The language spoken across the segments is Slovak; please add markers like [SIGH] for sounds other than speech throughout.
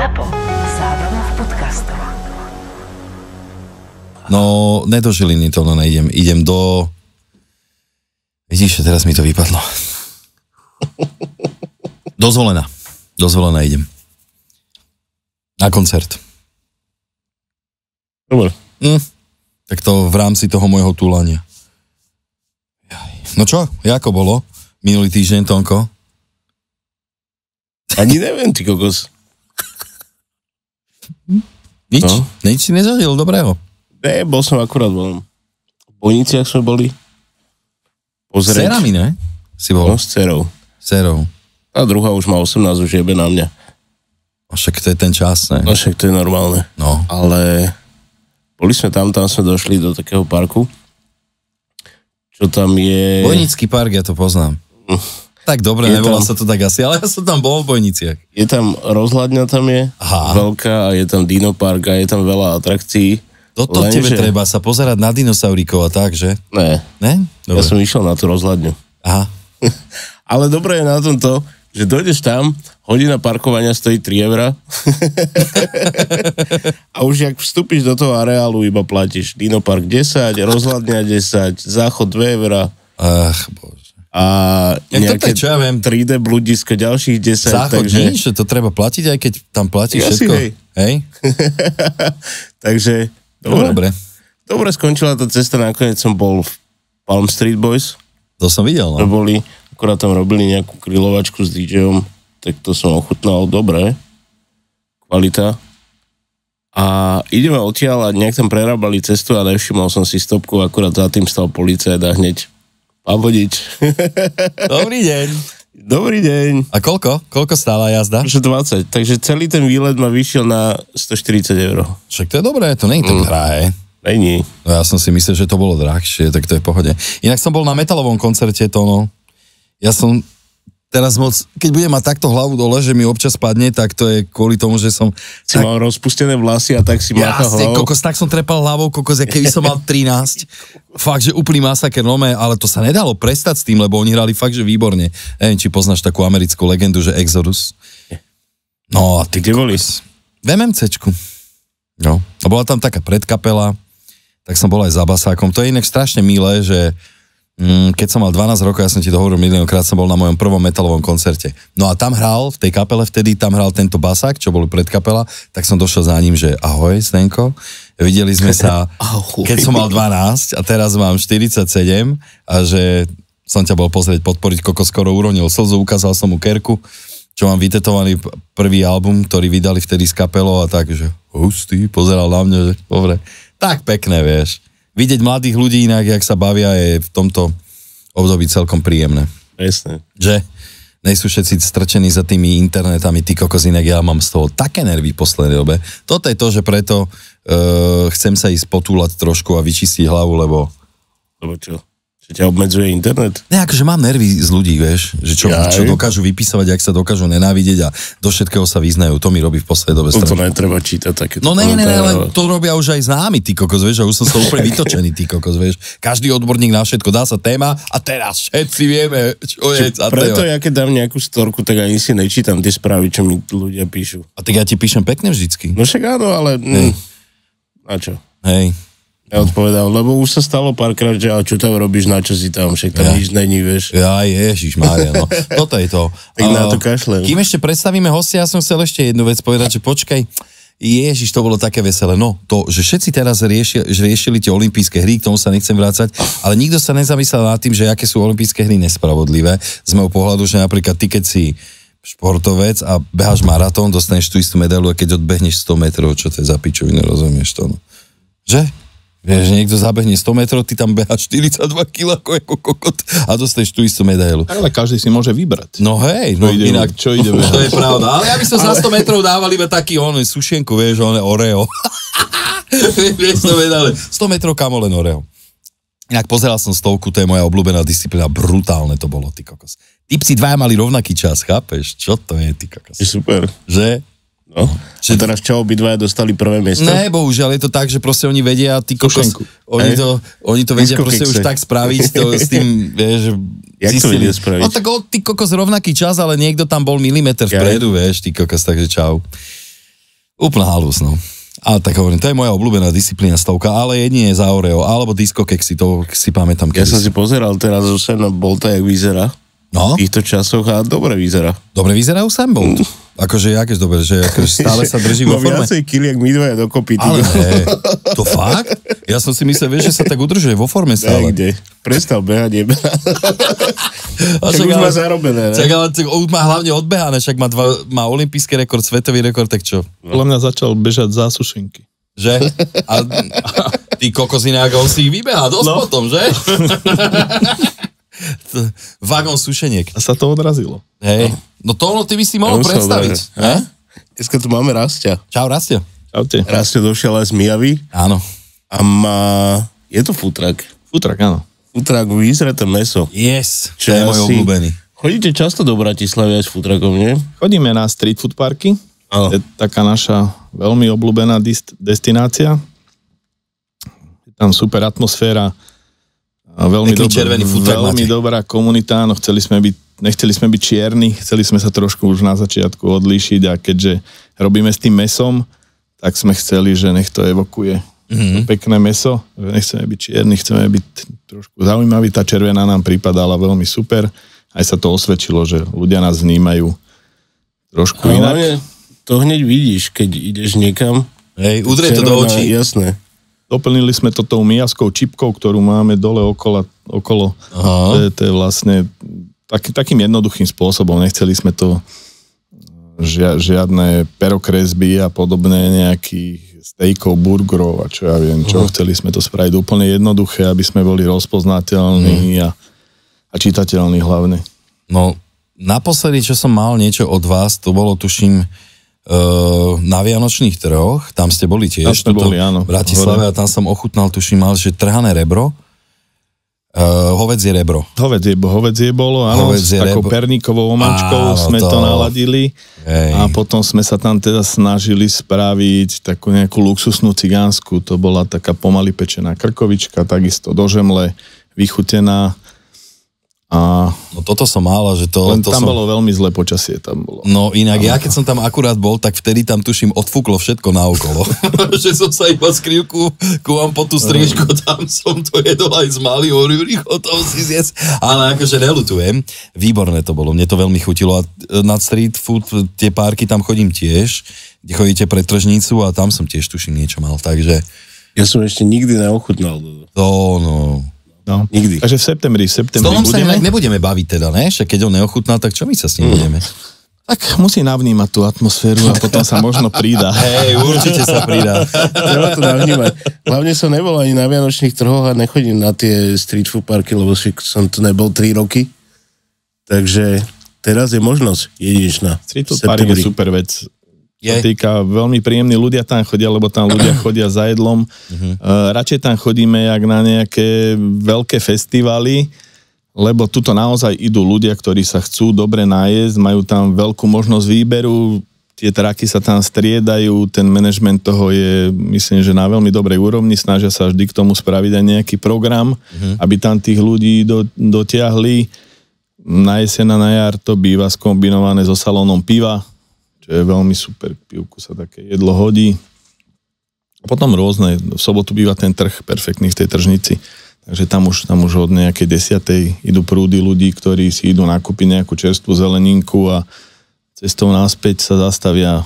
ZAPO. Zábrná v podcastov. No, ne do Žiliny to no nejdem. Idem do... Vidíš, teraz mi to vypadlo. [LAUGHS] Dozvolená. Dozvolená idem. Na koncert. Dobre. Hm. Tak to v rámci toho môjho túlania. No čo, ako bolo? Minulý týždeň, Tonko? Ani neviem, ty kokos. Nič? No. Nič si nezažil dobrého? Ne, bol som akurát von. V Bojniciach sme boli. S Pozrieť. cerami, ne? Si bol? No, s cerou. Serou. A druhá už má 18, už jebe na mňa. A však to je ten čas, ne? No však to je normálne. No. Ale boli sme tam, tam sme došli do takého parku, čo tam je... Bojnický park, ja to poznám. Tak dobre, Je nevolá tam- sa to tak asi, ale ja som tam bol v Bojniciach. Je tam rozhľadňa tam je, Aha. veľká a je tam dinopark a je tam veľa atrakcií. Toto Lenže- tebe treba sa pozerať na dinosaurikov a tak, že? Ne, Ne? ja Dobre. som išiel na tú rozhľadňu. Aha. [LAUGHS] Ale dobré je na tom to, že dojdeš tam, hodina parkovania stojí 3 eurá [LAUGHS] a už ak vstúpiš do toho areálu, iba platíš Dinopark 10, rozhľadňa 10, záchod 2 eurá Ach, bože. A Jak nejaké čo ja viem, 3D bludisko ďalších 10, záchod takže, nič, to treba platiť, aj keď tam platíš Asi všetko. hej. Hej? [LAUGHS] takže Dobre. dobre, Dobre. dobre skončila tá cesta, nakoniec som bol v Palm Street Boys, To som videl, no. boli, akorát tam robili nejakú grilovačku s DJom, tak to som ochutnal dobre, kvalita. A ideme odtiaľ a nejak tam prerábali cestu a nevšimol som si stopku, akurát za tým stal policajt a hneď pán vodič. [LAUGHS] Dobrý deň. Dobrý deň. A koľko? Koľko stála jazda? Že 20, takže celý ten výlet ma vyšiel na 140 eur. Však to je dobré, to nie je tak Mm. drahé. Není. No ja som si myslel, že to bolo drahšie, tak to je v pohode. Inak som bol na metalovom koncerte, to no. Ja som teraz moc, keď budem mať takto hlavu dole, že mi občas padne, tak to je kvôli tomu, že som... Si mal rozpustené vlasy a tak si máchal Jasne, kokos, tak som trepal hlavou, kokos, ja keby som mal 13. [LAUGHS] Fakt, že úplný masaker, no ale to sa nedalo prestať s tým, lebo oni hrali fakt, že výborne. Neviem, či poznáš takú americkú legendu, že Exodus. No a ty Kde boli? V MMCčku. No. A bola tam taká predkapela, tak som bol aj za basákom. To je inak strašne milé, že keď som mal 12 rokov, ja som ti to hovoril miliónkrát, som bol na mojom prvom metalovom koncerte. No a tam hral, v tej kapele vtedy, tam hral tento basák, čo bol predkapela, tak som došiel za ním, že ahoj, Stenko. Videli sme sa, [LAUGHS] keď som mal 12 a teraz mám 47 a že som ťa bol pozrieť, podporiť, koko skoro uronil slzu, ukázal som mu kerku, čo mám vytetovaný prvý album, ktorý vydali vtedy s kapelou a tak, že hustý, pozeral na mňa, že dobre, tak pekné, vieš. Vidieť mladých ľudí inak, jak sa bavia, je v tomto období celkom príjemné. Presne. Že? Nejsú všetci strčení za tými internetami, ty kokos, inak ja mám z toho také nervy poslednej dobe. Toto je to, že preto uh, chcem sa ísť potúlať trošku a vyčistiť hlavu, lebo Lebo čo? Že ťa obmedzuje internet? Ne, akože mám nervy z ľudí, vieš, že čo, Jaj. čo dokážu vypísať, ak sa dokážu nenávidieť a do všetkého sa vyznajú, to mi robí v poslednej dobe No to strašne. netreba čítať takéto No ne, ne, ne, ale to robia už aj známi, ty kokos, vieš, a už som sa úplne [LAUGHS] vytočený, ty kokos, vieš. Každý odborník na všetko dá sa téma a teraz všetci vieme, čo je za Preto ja keď dám nejakú storku, tak ani si nečítam tie správy, čo mi ľudia píšu. A tak ja ti píšem pekne vždycky. No však áno, ale... Mm, a čo? Hej, Ja odpovedám, lebo už sa stalo párkrát, že a čo tam robíš, na čo si tam, však tam Ja. nič není, vieš. ja, ježiš Mária, no. [LAUGHS] Toto je to. Tak na A- to kašlem. Kým ešte predstavíme hostia, ja som chcel ešte jednu vec povedať, že počkaj, Ježiš, to bolo také veselé. No, to, že všetci teraz riešia, že riešili tie olympijské hry, k tomu sa nechcem vrácať, ale nikto sa nezamyslel nad tým, že aké sú olympijské hry nespravodlivé. Z môjho pohľadu, že napríklad ty, keď si športovec a beháš maratón, dostaneš tú istú medailu a keď odbehneš 100 metrov, čo to je za pičovinu, rozumieš to? No. Že? Vieš, niekto zabehne 100 metrov, ty tam beháš 42 kg ako, ako kokot a dostaneš tú istú medailu. Ale každý si môže vybrať. No hej, no ide- inak, čo ide [LAUGHS] to je pravda. Ale ja by som za 100 metrov dával iba taký on, sušenku, vieš, on Oreo. [LAUGHS] vieš, to vedali. 100 metrov kamo len Oreo. Inak pozeral som stovku, to je moja obľúbená disciplína, brutálne to bolo, ty kokos. Typci dvaja mali rovnaký čas, chápeš? Čo to je, ty kokos? Je super. Že? No. Že teraz čo, obidvaja dostali prvé miesto? Ne, bohužiaľ, je to tak, že proste oni vedia, ty kokos, oni to, oni to vedia proste kekse. už tak spraviť, to, s tým, vieš, [LAUGHS] Jak to zistili. vedia spraviť? No tak o, ty kokos rovnaký čas, ale niekto tam bol milimeter Ja. vpredu, vieš, ty kokos, takže čau. Úplná halus, no. Ale tak hovorím, to je moja obľúbená disciplína stovka, ale jedine je za Oreo, alebo disco keksy, to si pamätám. Ja kedy som si pozeral teraz už na Bolta, jak vyzerá No, v týchto časoch a dobre vyzerá. dobre vyzerajú Sam Bolt. [LAUGHS] Akože, akéž dobre, že akože stále sa drží vo No forme. viacej kili, jak my dvaja dokopy. Ale ne, to fakt? Ja som si myslel, vieš, že sa tak udržuje vo forme Ne, stále. kde? Prestal behať, nebeha. [LAUGHS] A Však už má zarobené, ne? Čak, ale tak už má hlavne odbehané, však má, dva, má olimpijský rekord, svetový rekord, tak čo? Podľa mňa začal bežať zásušenky. Že? A [LAUGHS] ty kokos inak, on si ich vybehá dosť no. No. potom, že? [LAUGHS] Vagón sušeniek. A sa to odrazilo. Hej. No to ono ty by si mohol Ja predstaviť. Ne? Dneska tu máme Rastia. Čau, Rastio. Čaute. Rastio došiel aj z Mijavy Áno. a má... Je to futrak. Futrak, áno. Futrak, vyzreté meso. Yes. Čo to je je môj asi- obľúbený. Chodíte často do Bratislavy aj s futrakom, nie? Chodíme na street food parky. Áno. Je taká naša veľmi obľúbená dist- destinácia. Je tam super atmosféra. A veľmi, Pekný červený veľmi máte. dobrá komunita. No, chceli sme byť, nechceli sme byť čierni, chceli sme sa trošku už na začiatku odlíšiť a keďže robíme s tým mesom, tak sme chceli, že nech to evokuje mm-hmm. pekné meso, že nechceme byť čierni, chceme byť trošku zaujímaví. Tá červená nám pripadala veľmi super. Aj sa to osvedčilo, že ľudia nás vnímajú trošku A inak. to hneď vidíš, keď ideš niekam. Hej, udrie to do očí. Jasné. Doplnili sme to tou mijaskou čipkou, ktorú máme dole okolo. okolo. Aha. To, je, to je vlastne taký, takým jednoduchým spôsobom. Nechceli sme to žia, žiadne perokresby a podobné nejakých stejkov, burgerov a čo ja viem, čo. Chceli sme to spraviť úplne jednoduché, aby sme boli rozpoznateľní a, a čitateľní hlavne. No, naposledy, čo som mal niečo od vás, to bolo, tuším, na Vianočných trhoch, tam ste boli tiež. Tam tuto boli, áno. V Bratislave a tam som ochutnal, tuším, mal, že trhané rebro, uh, hovedzie rebro. Hovedzie, hovedzie bolo, áno, Hovedzie s takou rebo- perníkovou omáčkou Áno, sme to, to- naladili Hej. a potom sme sa tam teda snažili spraviť takú nejakú luxusnú cigánsku, to bola taká pomaly pečená krkovička, takisto do žemle, vychutená a No toto som mal, a že to... len to tam som... bolo veľmi zlé počasie, tam bolo. No inak ja keď som tam akurát bol, tak vtedy tam tuším odfúklo všetko naokolo. [LAUGHS] že som sa iba skrývku kúvam po tú striežku, tam som to jedol aj z malý, hovorím, rýchlo to si zjesť. Ale akože nelutujem. Výborné to bolo, mne to veľmi chutilo a na street food tie párky tam chodím tiež, kde chodíte pre tržnicu a tam som tiež tuším niečo mal, takže Ja som ešte nikdy neochutnal. to no... No. Nikdy. Takže v septembri, v S septembri Tomom sa budeme. inak nebudeme baviť teda, ne? Však keď on neochutnal, tak čo my sa s ním budeme? Tak musí navnímať tú atmosféru a potom sa možno prída. [LAUGHS] Hej, určite sa pridá. Treba to navnímať. Hlavne som nebol ani na Vianočných trhoch a nechodím na tie street food parky, lebo však som tu nebol 3 roky. Takže teraz je možnosť jedinečná. Street food park je super vec. Je. Čo týka veľmi príjemní ľudia tam chodia, lebo tam ľudia [CLEARS THROAT] chodia za jedlom. Mhm. Uh, radšej tam chodíme jak na nejaké veľké festivaly, lebo tuto naozaj idú ľudia, ktorí sa chcú dobre nájsť, majú tam veľkú možnosť výberu, tie traky sa tam striedajú, ten manažment toho je, myslím, že na veľmi dobrej úrovni, snažia sa vždy k tomu spraviť aj nejaký program, aby tam tých ľudí do, dotiahli. Na jeseň a na jar to býva skombinované so salónom piva, čo je veľmi super, k pivku sa také jedlo hodí. A potom rôzne, v sobotu býva ten trh perfektný v tej tržnici, takže tam už, tam už od nejakej desiatej idú prúdy ľudí, ktorí si idú nakúpiť nejakú čerstvú zeleninku a cestou náspäť sa zastavia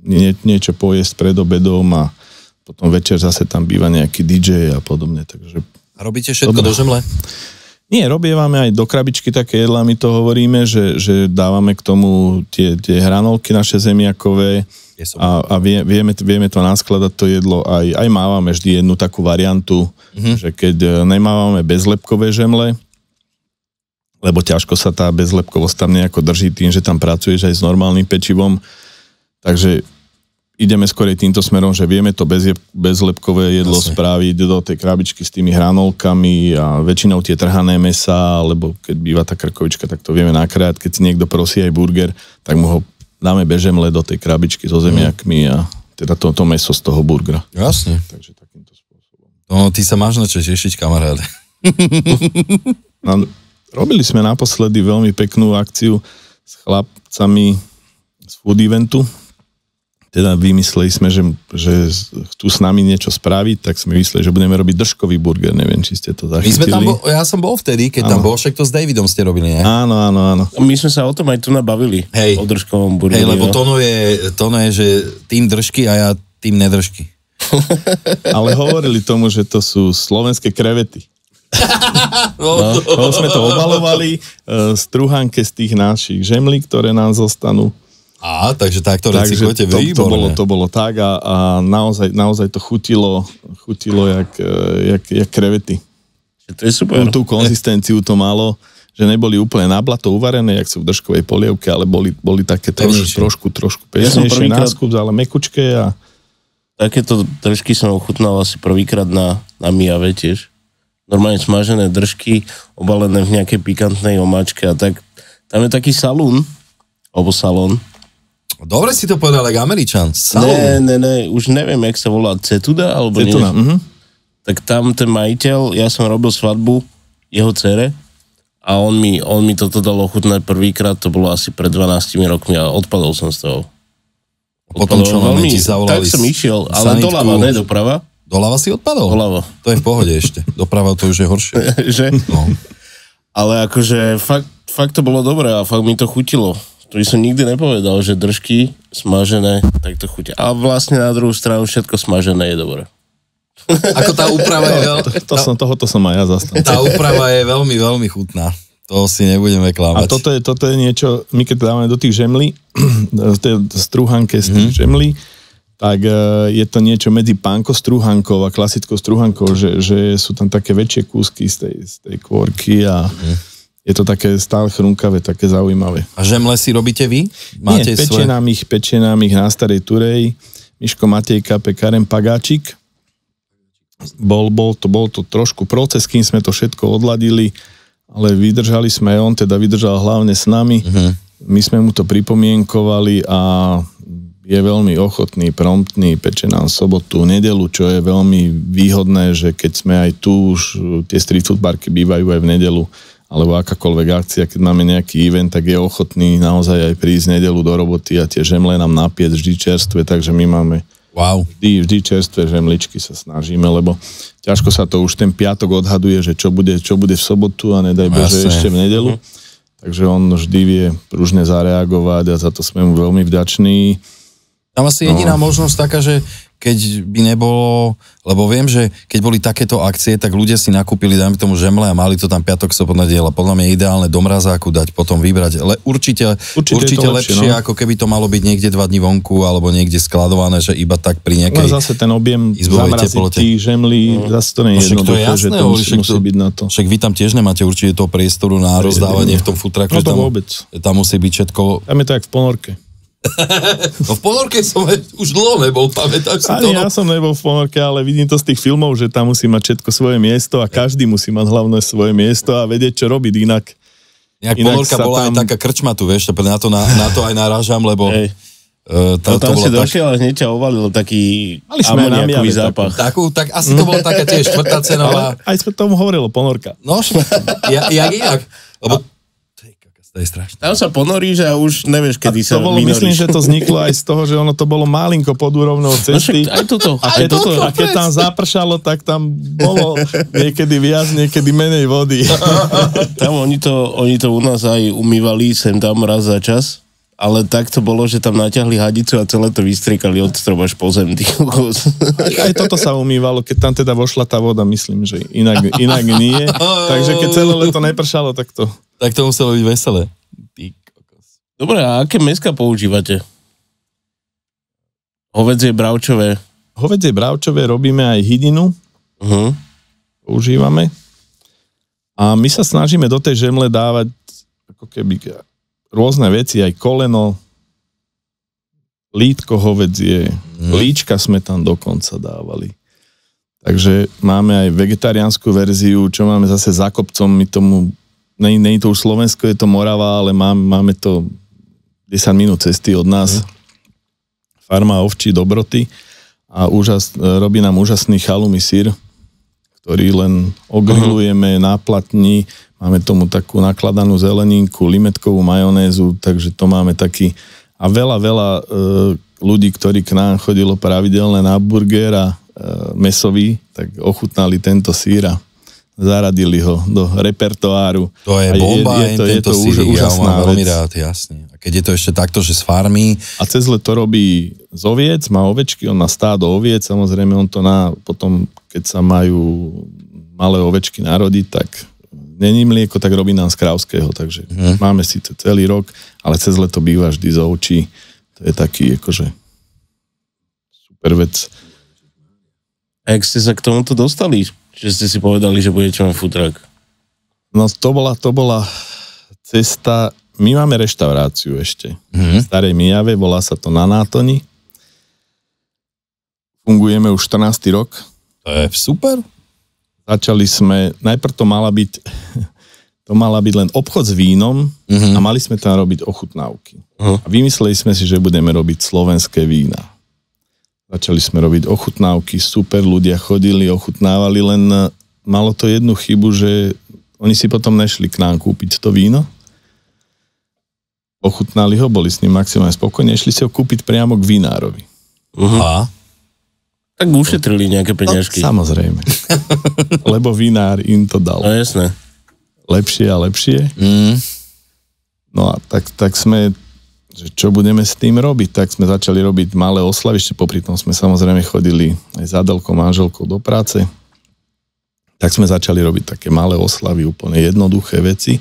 nie, niečo pojesť pred obedom a potom večer zase tam býva nejaký DJ a podobne, takže A robíte všetko Dobre. do žemle? Nie, robievame aj do krabičky také jedlá, my to hovoríme, že, že dávame k tomu tie, tie hranolky naše zemiakové a, a vie, vieme, vieme to naskladať to jedlo, aj, aj mávame vždy jednu takú variantu, mm-hmm. že keď e, nemávame bezlepkové žemle, lebo ťažko sa tá bezlepkovosť tam nejako drží tým, že tam pracuješ aj s normálnym pečivom, takže ideme skôr týmto smerom, že vieme to bez, bezlepkové jedlo Jasne. spraviť do tej krabičky s tými hranolkami a väčšinou tie trhané mesa, alebo keď býva tá krkovička, tak to vieme nakrájať. Keď si niekto prosí aj burger, tak mu ho dáme bežemle do tej krabičky so zemiakmi a teda to, to meso z toho burgera. Jasne. Takže takýmto spôsobom. No, ty sa máš na čo tešiť, kamaráde. No, robili sme naposledy veľmi peknú akciu s chlapcami z food eventu. Teda vymysleli sme, že, že chcú s nami niečo spraviť, tak sme mysleli, že budeme robiť držkový burger, neviem, či ste to My zachytili. sme tam bol, ja som bol vtedy, keď tam bol, však to s Davidom ste robili, nie? Áno, áno, áno. My sme sa o tom aj tu nabavili. Hej. O držkovom burgeri. Hej, lebo no. Tono je, Tono je, že tým držky a ja tým nedržky. [LAUGHS] Ale hovorili tomu, že to sú slovenské krevety. [LAUGHS] No, No, sme to obalovali uh, strúhanke z tých našich žemlí, ktoré nám zostanú. Á, takže takto Takže recyklujete to, to, výborné. bolo, to bolo tak a, a naozaj, naozaj to chutilo, chutilo jak, eh, jak, jak krevety. To je super. Tú, tú konzistenciu to malo, že neboli úplne na blato uvarené, jak sú v držkovej polievke, ale boli, boli také troš, Pevnejšie. trošku, trošku Ja som pesnejšie na prvýkrát- skup, ale mekučké a Takéto držky som ochutnal asi prvýkrát na, na Mijave tiež. Normálne smažené držky, obalené v nejakej pikantnej omáčke a tak. Tam je taký salún, alebo salón. Dobre si to povedal, ako Američan. Ne, ne, ne, už neviem, jak sa volá, Cetuda, alebo Cetuna, nie. mhm. Tak tam ten majiteľ, ja som robil svadbu jeho cere a on mi, on mi toto dal ochutnať prvýkrát, to bolo asi pred 12 rokmi a odpadol som z toho. Potom čo máme ti zavolali Tak som išiel, ale sanitku. doľava, ne doprava. Doľava si odpadol? Doľava. To je v pohode ešte. Doprava to už je horšie. [LAUGHS] že? No. Ale akože fakt, fakt to bolo dobré a fakt mi to chutilo. To by som nikdy nepovedal, že držky smažené, tak to chutí. A vlastne na druhú stranu všetko smažené je dobré. Ako tá úprava je, veľ... to, to som, tohoto som aj ja zastal. tá úprava je veľmi, veľmi chutná. To si nebudeme A klamať. toto je, toto je niečo, my keď dávame do tých žemlí, [CLEARS THROAT] z tej strúhanke z tých žemlí, tak e, je to niečo medzi pánko strúhankou a klasickou strúhankou, že, že sú tam také väčšie kúsky z tej, z tej kôrky a Mhm. Je to také stále chrunkavé, také zaujímavé. A žemle si robíte vy? Máte Máte Nie, pečie svoje... nám ich, pečie nám ich na starej Turej, Miško Matejka, pekaren Pagáčik. Bol, bol, to, bol to trošku proces, kým sme to všetko odladili, ale vydržali sme, on teda vydržal hlavne s nami. Uh-huh. My sme mu to pripomienkovali a je veľmi ochotný, promptný, peče nám sobotu, nedelu, čo je veľmi výhodné, že keď sme aj tu, už tie street food barky bývajú aj v nedelu, alebo akákoľvek akcia, keď máme nejaký event, tak je ochotný naozaj aj prísť nedelu do roboty a tie žemle nám napiec vždy čerstvé, takže my máme Wow. vždy, vždy čerstvé žemličky sa snažíme, lebo ťažko sa to už ten piatok odhaduje, že čo bude, čo bude v sobotu a nedaj Bože ešte v nedelu. Takže on vždy vie pružne zareagovať a za to sme mu veľmi vďační. Tam asi jediná No. možnosť taká, že keď by nebolo, lebo viem, že keď boli takéto akcie, tak ľudia si nakúpili, dajme tomu žemle a mali to tam piatok, sobot, nedela. Podľa mňa je ideálne do mrazáku dať, potom vybrať. Le, určite určite, Určite lepšie, lepšie, no. ako keby to malo byť niekde dva dní vonku, alebo niekde skladované, že iba tak pri Ale nejakej... zase ten objem zamraziť teplote. tých žemlí, zase to nie No je však to je jednoduché, že jasné, to musí, však musí byť na to. Však vy tam tiež nemáte určite toho priestoru na rozdávanie v tom futraku. No to tam, vôbec. Tam musí byť všetko... Tam je to jak v ponorke. No v ponorke som už dlho nebol, pamätáš si to? Ani No? ja som nebol v ponorke, ale vidím to z tých filmov, že tam musí mať všetko svoje miesto a každý musí mať hlavné svoje miesto a vedieť, čo robiť inak. Nejak Inak ponorka bola aj tam- taká krčma tu, vieš, to- na to, na, na to aj narážam, lebo Hej. uh, to, No to tam bolo si tak, došiel a hneď ťa ovalil taký amoniakový zápach. takú, tak asi to bola taká tiež štvrtá cenová. Ale aj sme tomu hovorilo ponorka. No, ja, jak inak. Lebo, to je strašné. Tam sa ponoríš a už nevieš, kedy sa To bolo, vynoríš. myslím, že to vzniklo aj z toho, že ono to bolo malinko pod úrovnou No však cesty. aj toto. A Aj keď, toto. a keď tam zapršalo, tak tam bolo niekedy viac, niekedy menej vody. [LAUGHS] Tam oni to, oni to u nás aj umývali sem tam raz za čas. Ale tak to bolo, že tam naťahli hadicu a celé to vystriekali od strop až po zem. Kokos. Aj toto sa umývalo, keď tam teda vošla tá voda, myslím, že inak, inak nie. [LAUGHS] Takže keď celé leto nepršalo, tak to... Tak to muselo byť veselé. Ty kokos. Dobre, a aké meska používate? Hovedzie, bravčové. Hovedzie bravčové robíme aj hydinu, Uh-huh. používame. A my sa snažíme do tej žemle dávať ako keby rôzne veci, aj koleno, lítko hovedzie, líčka sme tam dokonca dávali. Takže máme aj vegetariánsku verziu, čo máme zase za kopcom, my tomu, nie je to už Slovensko, je to Morava, ale máme, máme to 10 minút cesty od nás. Farma ovčí dobroty. A úžas, robí nám úžasný chalumi sír, ktorý len ogrilujeme na platni, máme tomu takú nakladanú zeleninku, limetkovú majonézu, takže to máme taký a veľa, veľa e, ľudí, ktorí k nám chodilo pravidelne na burger a e, mesový, tak ochutnali tento sír a zaradili ho do repertoáru. To je A bomba, je, je to, je to už sírik, ja ho úžasná mám veľmi rád, jasne. A keď je to ešte takto, že z farmy, A cez leto robí z oviec, má ovečky, on má stádo oviec, samozrejme on to na, potom, keď sa majú malé ovečky narodiť, tak není mlieko, tak robí nám z krávského, takže Mhm. máme síce celý rok, ale cez leto býva vždy z ovčí. To je taký akože super vec. A jak ste sa k tomuto dostali? Že ste si povedali, že budete mať futrak. No to bola, to bola cesta, my máme reštauráciu ešte v Starej Mijave, volá sa to Na Nátoni. Fungujeme už 14. rok. to je super. Začali sme, najprv to mala byť, [LAUGHS] to mala byť len obchod s vínom a mali sme tam robiť ochutnávky. Mhm. A vymysleli sme si, že budeme robiť slovenské vína. Začali sme robiť ochutnávky, super, ľudia chodili, ochutnávali, len e, malo to jednu chybu, že oni si potom nešli k nám kúpiť to víno. Ochutnali ho, boli s ním maximálne spokojní, išli si ho kúpiť priamo k vinárovi. A? Tak ušetrili nejaké No, peňažky. samozrejme. [LAUGHS] Lebo vinár im to dal. No jasné. Lepšie a lepšie. Mm. No a tak, tak sme, že čo budeme s tým robiť, tak sme začali robiť malé oslavy, ešte popri tom sme samozrejme chodili aj s Adelkou, manželkou do práce. Tak sme začali robiť také malé oslavy, úplne jednoduché veci.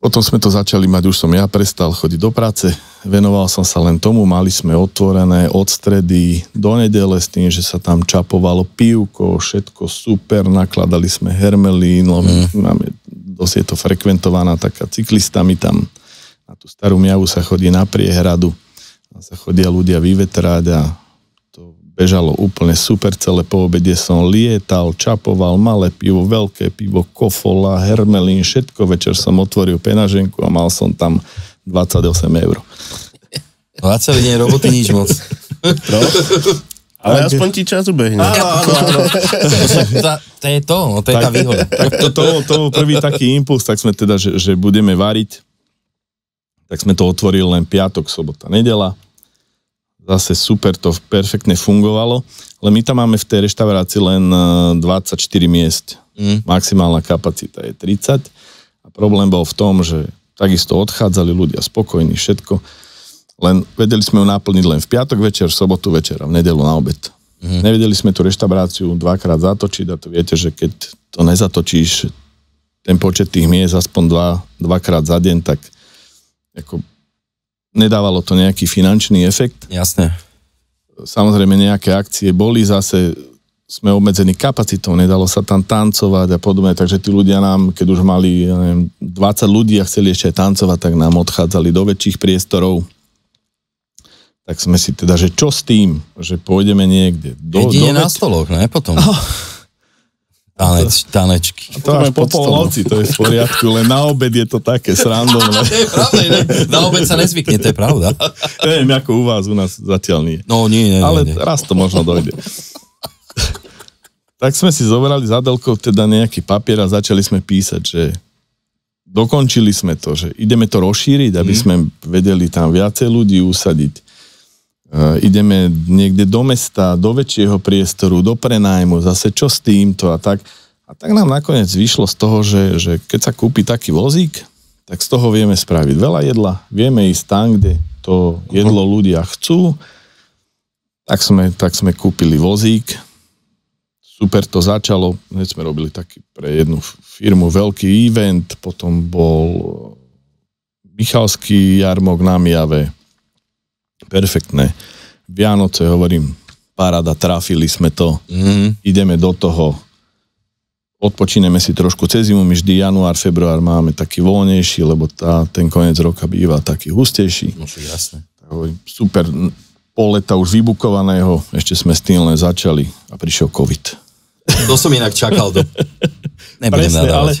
Potom sme to začali mať, už som ja prestal chodiť do práce, venoval som sa len tomu, mali sme otvorené od stredy do nedele s tým, že sa tam čapovalo pivko, všetko super, nakladali sme hermelín, mm. máme, dosť je to frekventovaná taká cyklistami tam na tú starú miavu sa chodí na priehradu, tam sa chodia ľudia vyvetrať a to bežalo úplne super, celé po obede som lietal, čapoval, malé pivo, veľké pivo, kofola, hermelín, všetko, večer som otvoril penaženku a mal som tam 28 eur. No a celý deň roboty nič moc. Ale aspoň ti čas ubehne. [LAUGHS] To, to je to, no, to je tá výhoda. Tak to, to, to bol prvý taký impuls, tak sme teda, že, že budeme variť, tak sme to otvorili len piatok, sobota, nedela. Zase super, to perfektne fungovalo, ale my tam máme v tej reštaurácii len eh, 24 miest. Mm. Maximálna kapacita je 30 a problém bol v tom, že takisto odchádzali ľudia spokojní, všetko. Len vedeli sme ju naplniť len v piatok večer, v sobotu večer a v nedelu na obed. Mm-hmm. Nevedeli sme tú reštauráciu dvakrát zatočiť a to viete, že keď to nezatočíš ten počet tých miest aspoň dva, dvakrát za deň, tak ako nedávalo to nejaký finančný efekt. Jasné. Samozrejme nejaké akcie boli, zase sme obmedzení kapacitou, nedalo sa tam tancovať a podobne, takže tí ľudia nám, keď už mali ja neviem, 20 ľudí a chceli ešte aj tancovať, tak nám odchádzali do väčších priestorov. Tak sme si teda, že čo s tým, že pôjdeme niekde do, do Jedine na väč- stoloch, ne? Potom. [LAUGHS] Taneč, tanečky. to až po polnoci, to je v poriadku, len na obed je to také srandovné. [LAUGHS] To je pravda, ne? Na obed sa nezvykne, to je pravda. Neviem, ako u vás, u nás zatiaľ nie. No nie, nie, Ale nie. nie. raz to možno dojde. tak sme si zobrali s Adelkou teda nejaký papier a začali sme písať, že dokončili sme to, že ideme to rozšíriť, aby sme vedeli tam viacej ľudí usadiť. Uh, ideme niekde do mesta, do väčšieho priestoru, do prenájmu, zase čo s týmto a tak. A tak nám nakoniec vyšlo z toho, že, že keď sa kúpi taký vozík, tak z toho vieme spraviť veľa jedla, vieme ísť tam, kde to jedlo ľudia chcú, tak sme, tak sme kúpili vozík, super to začalo, hneď sme robili taký pre jednu firmu veľký event, potom bol Michalský jarmok na Mijave, perfektné. Vianoce, hovorím, paráda, trafili sme to, Mm, ideme do toho, odpočíneme si trošku cez zimu, my vždy január, február máme taký voľnejší, lebo tá, ten koniec roka býva taký hustejší. no super, pol leta už vybukovaného, ešte sme s tým len začali a prišiel COVID. To som inak čakal. Do... [LAUGHS] Nebudem Presne, ale nadávať.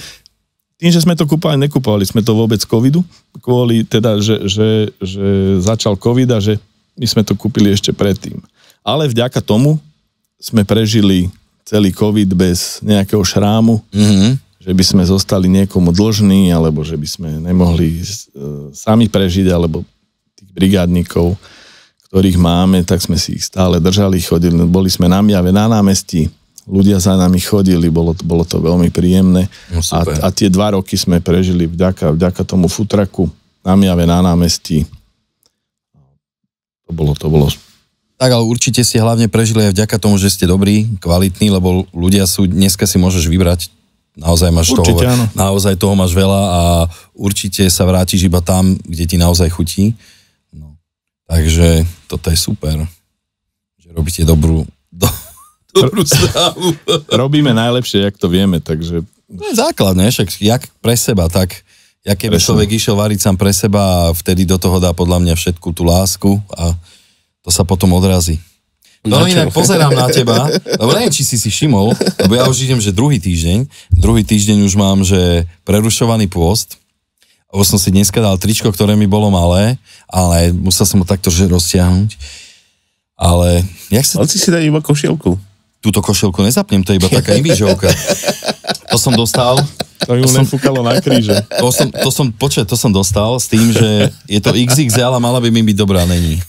Tým, že sme to kúpali, nekupovali sme to vôbec covidu, kvôli teda, že, že, že začal covid a že my sme to kúpili ešte predtým. Ale vďaka tomu sme prežili celý covid bez nejakého šrámu, Mhm. že by sme zostali niekomu dlžní, alebo že by sme nemohli e, sami prežiť, alebo tých brigádnikov, ktorých máme, tak sme si ich stále držali, chodili, boli sme na Miave, na námestí, ľudia za nami chodili, bolo, to- bolo to veľmi príjemné. No, super. a, a tie dva roky sme prežili vďaka, vďaka tomu futraku na Miave, na námestí. To bolo, to bolo Tak ale určite ste hlavne prežili aj vďaka tomu, že ste dobrí, kvalitní, lebo ľudia sú, dneska si môžeš vybrať, naozaj máš Určite toho, áno. naozaj toho máš veľa a určite sa vrátiš iba tam, kde ti naozaj chutí. No. Takže toto je super, že robíte dobrú, do, dobrú stravu. [LAUGHS] Robíme najlepšie, jak to vieme, takže To je základ, ne? Však jak pre seba, tak ja keby človek išiel variť sám pre seba a vtedy do toho dá podľa mňa všetku tú lásku a to sa potom odrazí. No Na inak [LAUGHS] pozerám na teba, lebo neviem, či si si všimol, lebo ja už idem, že druhý týždeň, druhý týždeň už mám, že prerušovaný pôst, už som si dneska dal tričko, ktoré mi bolo malé, ale musel som ho takto že roztiahnuť. Ale jak sa Ale si si dať iba košielku. Túto košelku nezapnem, to je iba taká imížovka. To som dostal, to ju nefúkalo na kríže. to som, to som, počkaj, to som dostal s tým, že je to XXL a mala by mi byť dobrá, není.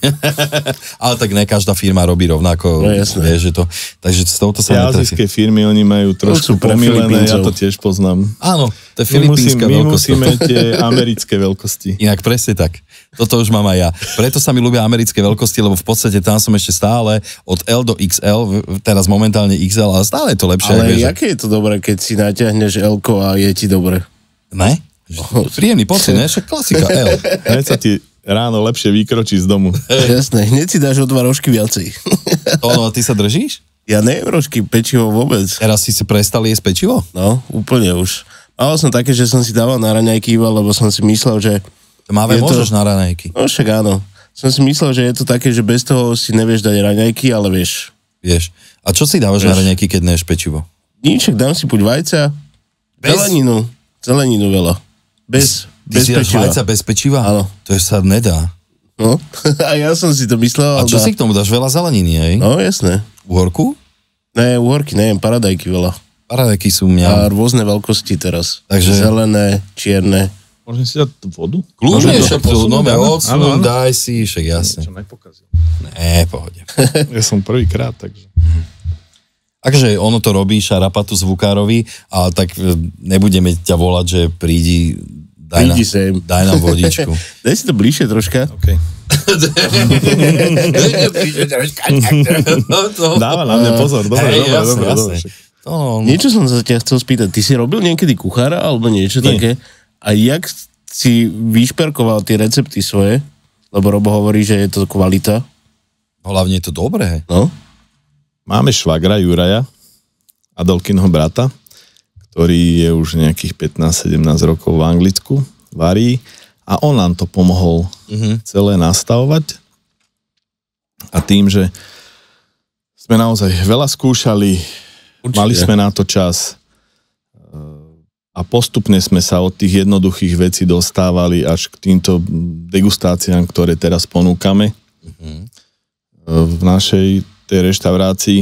[LAUGHS] Ale tak ne každá firma robí rovnako. No, jasné. Vieš, že to, takže s touto sa netrafí. azijské firmy, oni majú trošku sú pre pomilené, ja to tiež poznám. Áno, to je My, musím, filipínska my veľkosť. musíme [LAUGHS] tie americké veľkosti. Inak presne tak. Toto už mám aj ja. Preto sa mi ľúbia americké veľkosti, lebo v podstate tam som ešte stále od L do XL, teraz momentálne XL, ale stále je to lepšie. Ale vieš, aké je to dobré, keď si natiahneš Elko a je ti dobre? Ne? Že- Príjemný pocit, ne? Však klasika L. [LAUGHS] Hneď sa ti ráno lepšie vykročí z domu. Jasné, hneď si dáš o dva rožky viacej. [LAUGHS] Ono, ty sa držíš? ja neviem rožky, pečivo vôbec. Teraz si si prestal jesť pečivo? No, úplne už. Mal som také, že som si dával na raňajky iba, lebo som si myslel, že... Máve Je to- môžeš na ranejky. No však áno. Som si myslel, že je to také, že bez toho si nevieš dať raňajky, ale vieš. Vieš. A čo si dávaš na Vieš. raňajky, keď neješ pečivo? Nič, dám si buď vajca, Bez- zeleninu. Zeleninu veľa. Bez, Ty bez si pečiva. vajca bez pečiva? Áno. To je sa nedá. No, [LAUGHS] a ja som si to myslel. A čo ale si k tomu dáš? Veľa zeleniny, hej? No, jasné. Uhorku? Ne, uhorky, neviem, paradajky veľa. Paradajky sú A mňa. rôzne veľkosti teraz. Takže- Zelené, čierne. Môžem si dať vodu? Kľúčne, však to posunúť, no, daj si, však jasne. Čo nepokazil. Ne, pohode. [LAUGHS] Ja som prvýkrát, takže... Takže ono to robí šarapatu zvukárovi, ale tak e, nebudeme ťa volať, že prídi, daj, Prídi sem. daj nám vodičku. [LAUGHS] Daj si to bližšie troška. OK. [LAUGHS] Dáva na mňa pozor, dobre, Hej, dobre, jasne, dobre, jasne. dobre. To, no, Niečo som sa ťa chcel spýtať. Ty si robil niekedy kuchára alebo niečo Nie. také? A jak si vyšperkoval tie recepty svoje? Lebo Robo hovorí, že je to kvalita. hlavne je to dobré. No? Máme švagra Juraja, Adolkinho brata, ktorý je už nejakých 15-17 rokov v Anglicku, varí a on nám to pomohol Mhm. celé nastavovať. A tým, že sme naozaj veľa skúšali, Určite. mali sme na to čas a postupne sme sa od tých jednoduchých vecí dostávali až k týmto degustáciám, ktoré teraz ponúkame Mhm. v našej tej reštaurácii,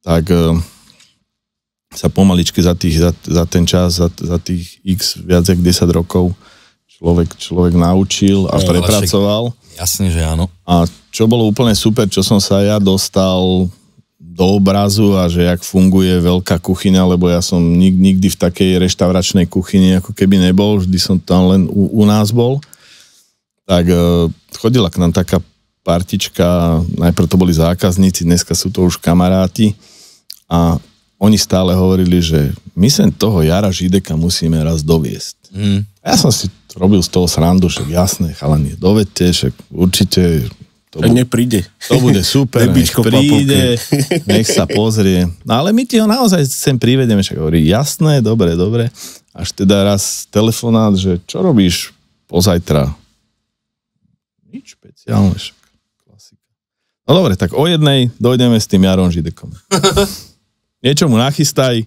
tak e, sa pomaličky za, tých, za, za ten čas, za, za tých x viac jak 10 rokov človek, človek naučil a No, prepracoval. Jasne, že áno. A čo bolo úplne super, čo som sa ja dostal do obrazu a že jak funguje veľká kuchyňa, lebo ja som nik, nikdy v takej reštauračnej kuchyni ako keby nebol, vždy som tam len u, u nás bol. Tak e, chodila k nám taká partička, najprv to boli zákazníci, dneska sú to už kamaráti a oni stále hovorili, že my sem toho Jara Žideka musíme raz doviesť. Mm. Ja som si robil z toho srandu, však jasné, chalani, dovedte, však určite to, bu- nech príde. to bude super, [LAUGHS] nech príde, [LAUGHS] nech sa pozrie. No ale my ti ho naozaj sem privedeme, však hovorí, jasné, dobre, dobre. Až teda raz telefonát, že čo robíš pozajtra? Nič špeciálne, však klasika. No dobre, tak o jednej dojdeme s tým Jarom Židekom. [LAUGHS] Niečo mu nachystaj,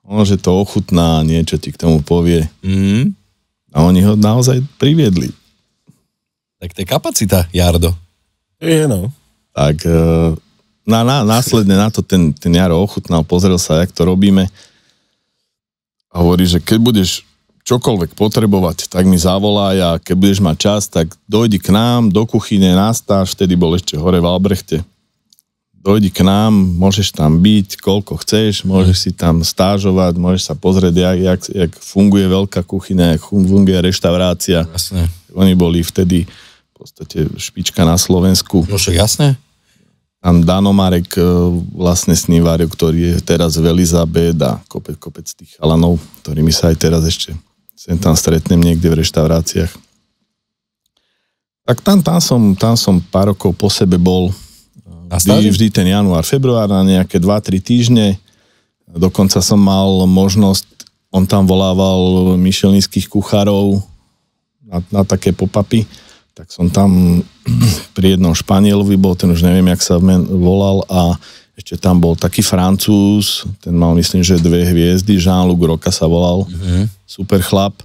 ono, že to ochutná, niečo ti k tomu povie. Mm. A oni ho naozaj priviedli. Tak to je kapacita, Jardo. Je no. Tak e, na, na, následne na to ten, ten Jaro ochutnal, pozrel sa, jak to robíme a hovorí, že keď budeš čokoľvek potrebovať, tak mi zavolaj a keď budeš mať čas, tak dojdi k nám do kuchyne na stáž, vtedy bol ešte hore v Albrechte. Dojdi k nám, môžeš tam byť, koľko chceš, môžeš si tam stážovať, môžeš sa pozrieť, jak, jak, jak funguje veľká kuchyňa, jak funguje reštaurácia. Jasné. Oni boli vtedy podstate špička na Slovensku. No však jasné. Tam Dano Marek e, vlastne snívario, ktorý je teraz v Elizabeth a kopec, kopec tých chalanov, ktorými sa aj teraz ešte sem tam stretnem niekde v reštauráciách. Tak tam, tam, som, tam som pár rokov po sebe bol. Vždy, vždy ten január, február na nejaké 2-3 týždne. Dokonca som mal možnosť, on tam volával myšelníckých kuchárov na, na také popapy, tak som tam [CLEARS THROAT] pri jednom Španielovi bol, ten už neviem, jak sa men, volal a ešte tam bol taký Francúz, ten mal myslím, že dve hviezdy, Jean-Luc Roca sa volal, mm-hmm. super chlap,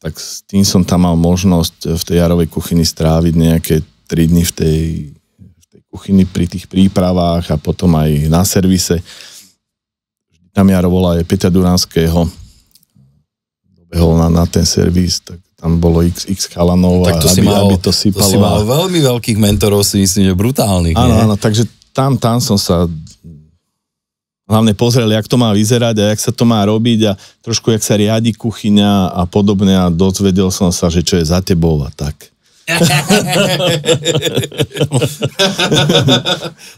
tak s tým som tam mal možnosť v tej jarovej kuchyni stráviť nejaké 3 dny v tej, v tej kuchyni pri tých prípravách a potom aj na servise. Tam Jaro volá aj Peťa Duranského, dobehol na, na ten servis, tak tam bolo x, x chalanov Tak to a si, aby, mal, aby to to si mal veľmi veľkých mentorov, si myslím, že brutálnych. Áno, nie? áno, takže tam, tam som sa hlavne pozrel, jak to má vyzerať a jak sa to má robiť a trošku jak sa riadi kuchyňa a podobne a dozvedel som sa, že čo je za tebou a tak. [LAUGHS]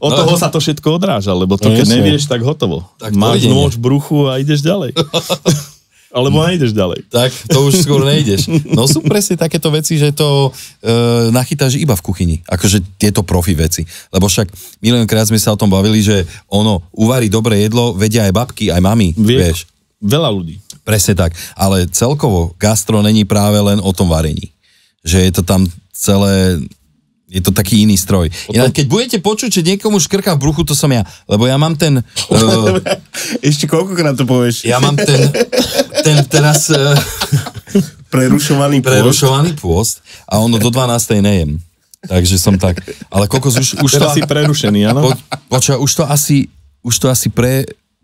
Od No. toho sa to všetko odráža, lebo to keď nevieš, tak hotovo. Tak Máš nôž v bruchu a ideš ďalej. [LAUGHS] Alebo nejdeš ďalej. Tak to už skôr nejdeš. No sú presne takéto veci, že to e, nachytáš iba v kuchyni. Akože tieto profi veci. Lebo však miliónkrát sme sa o tom bavili, že ono, uvarí dobré jedlo, vedia aj babky, aj mami, Vie, vieš. Veľa ľudí. Presne tak. Ale celkovo gastro není práve len o tom varení. Že je to tam celé, je to taký iný stroj. Inak, keď budete počuť, že niekomu škrká v bruchu, to som ja. Lebo ja mám ten... [LAUGHS] Uh, Ešte koľkokrát to povieš? ja mám ten, ten teraz uh, Prerušovaný pôst. prerušovaný pôst a ono do 12. nejem. Takže som tak... Ale kokos už, už to... Teraz si prerušený, áno? Po, počúva, už to asi, už to asi pre,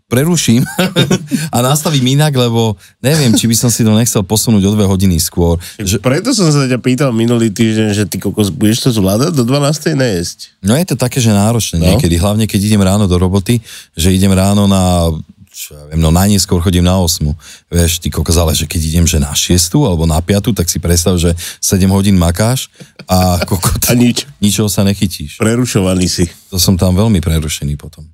preruším [LAUGHS] a nastavím inak, lebo neviem, či by som si to nechcel posunúť o dve hodiny skôr. Že, Preto som sa ťa pýtal minulý týždeň, že ty kokos, budeš to zvládať do 12. nejesť? no je to také, že náročné No. niekedy, hlavne keď idem ráno do roboty, že idem ráno na čo ja viem, no najneskôr chodím na 8. Vieš, ty kokos, ale že keď idem, že na 6 alebo na 5, tak si predstav, že 7 hodín makáš a [LAUGHS] kokot, A nič. ničoho sa nechytíš. Prerušovaný si. To som tam veľmi prerušený potom.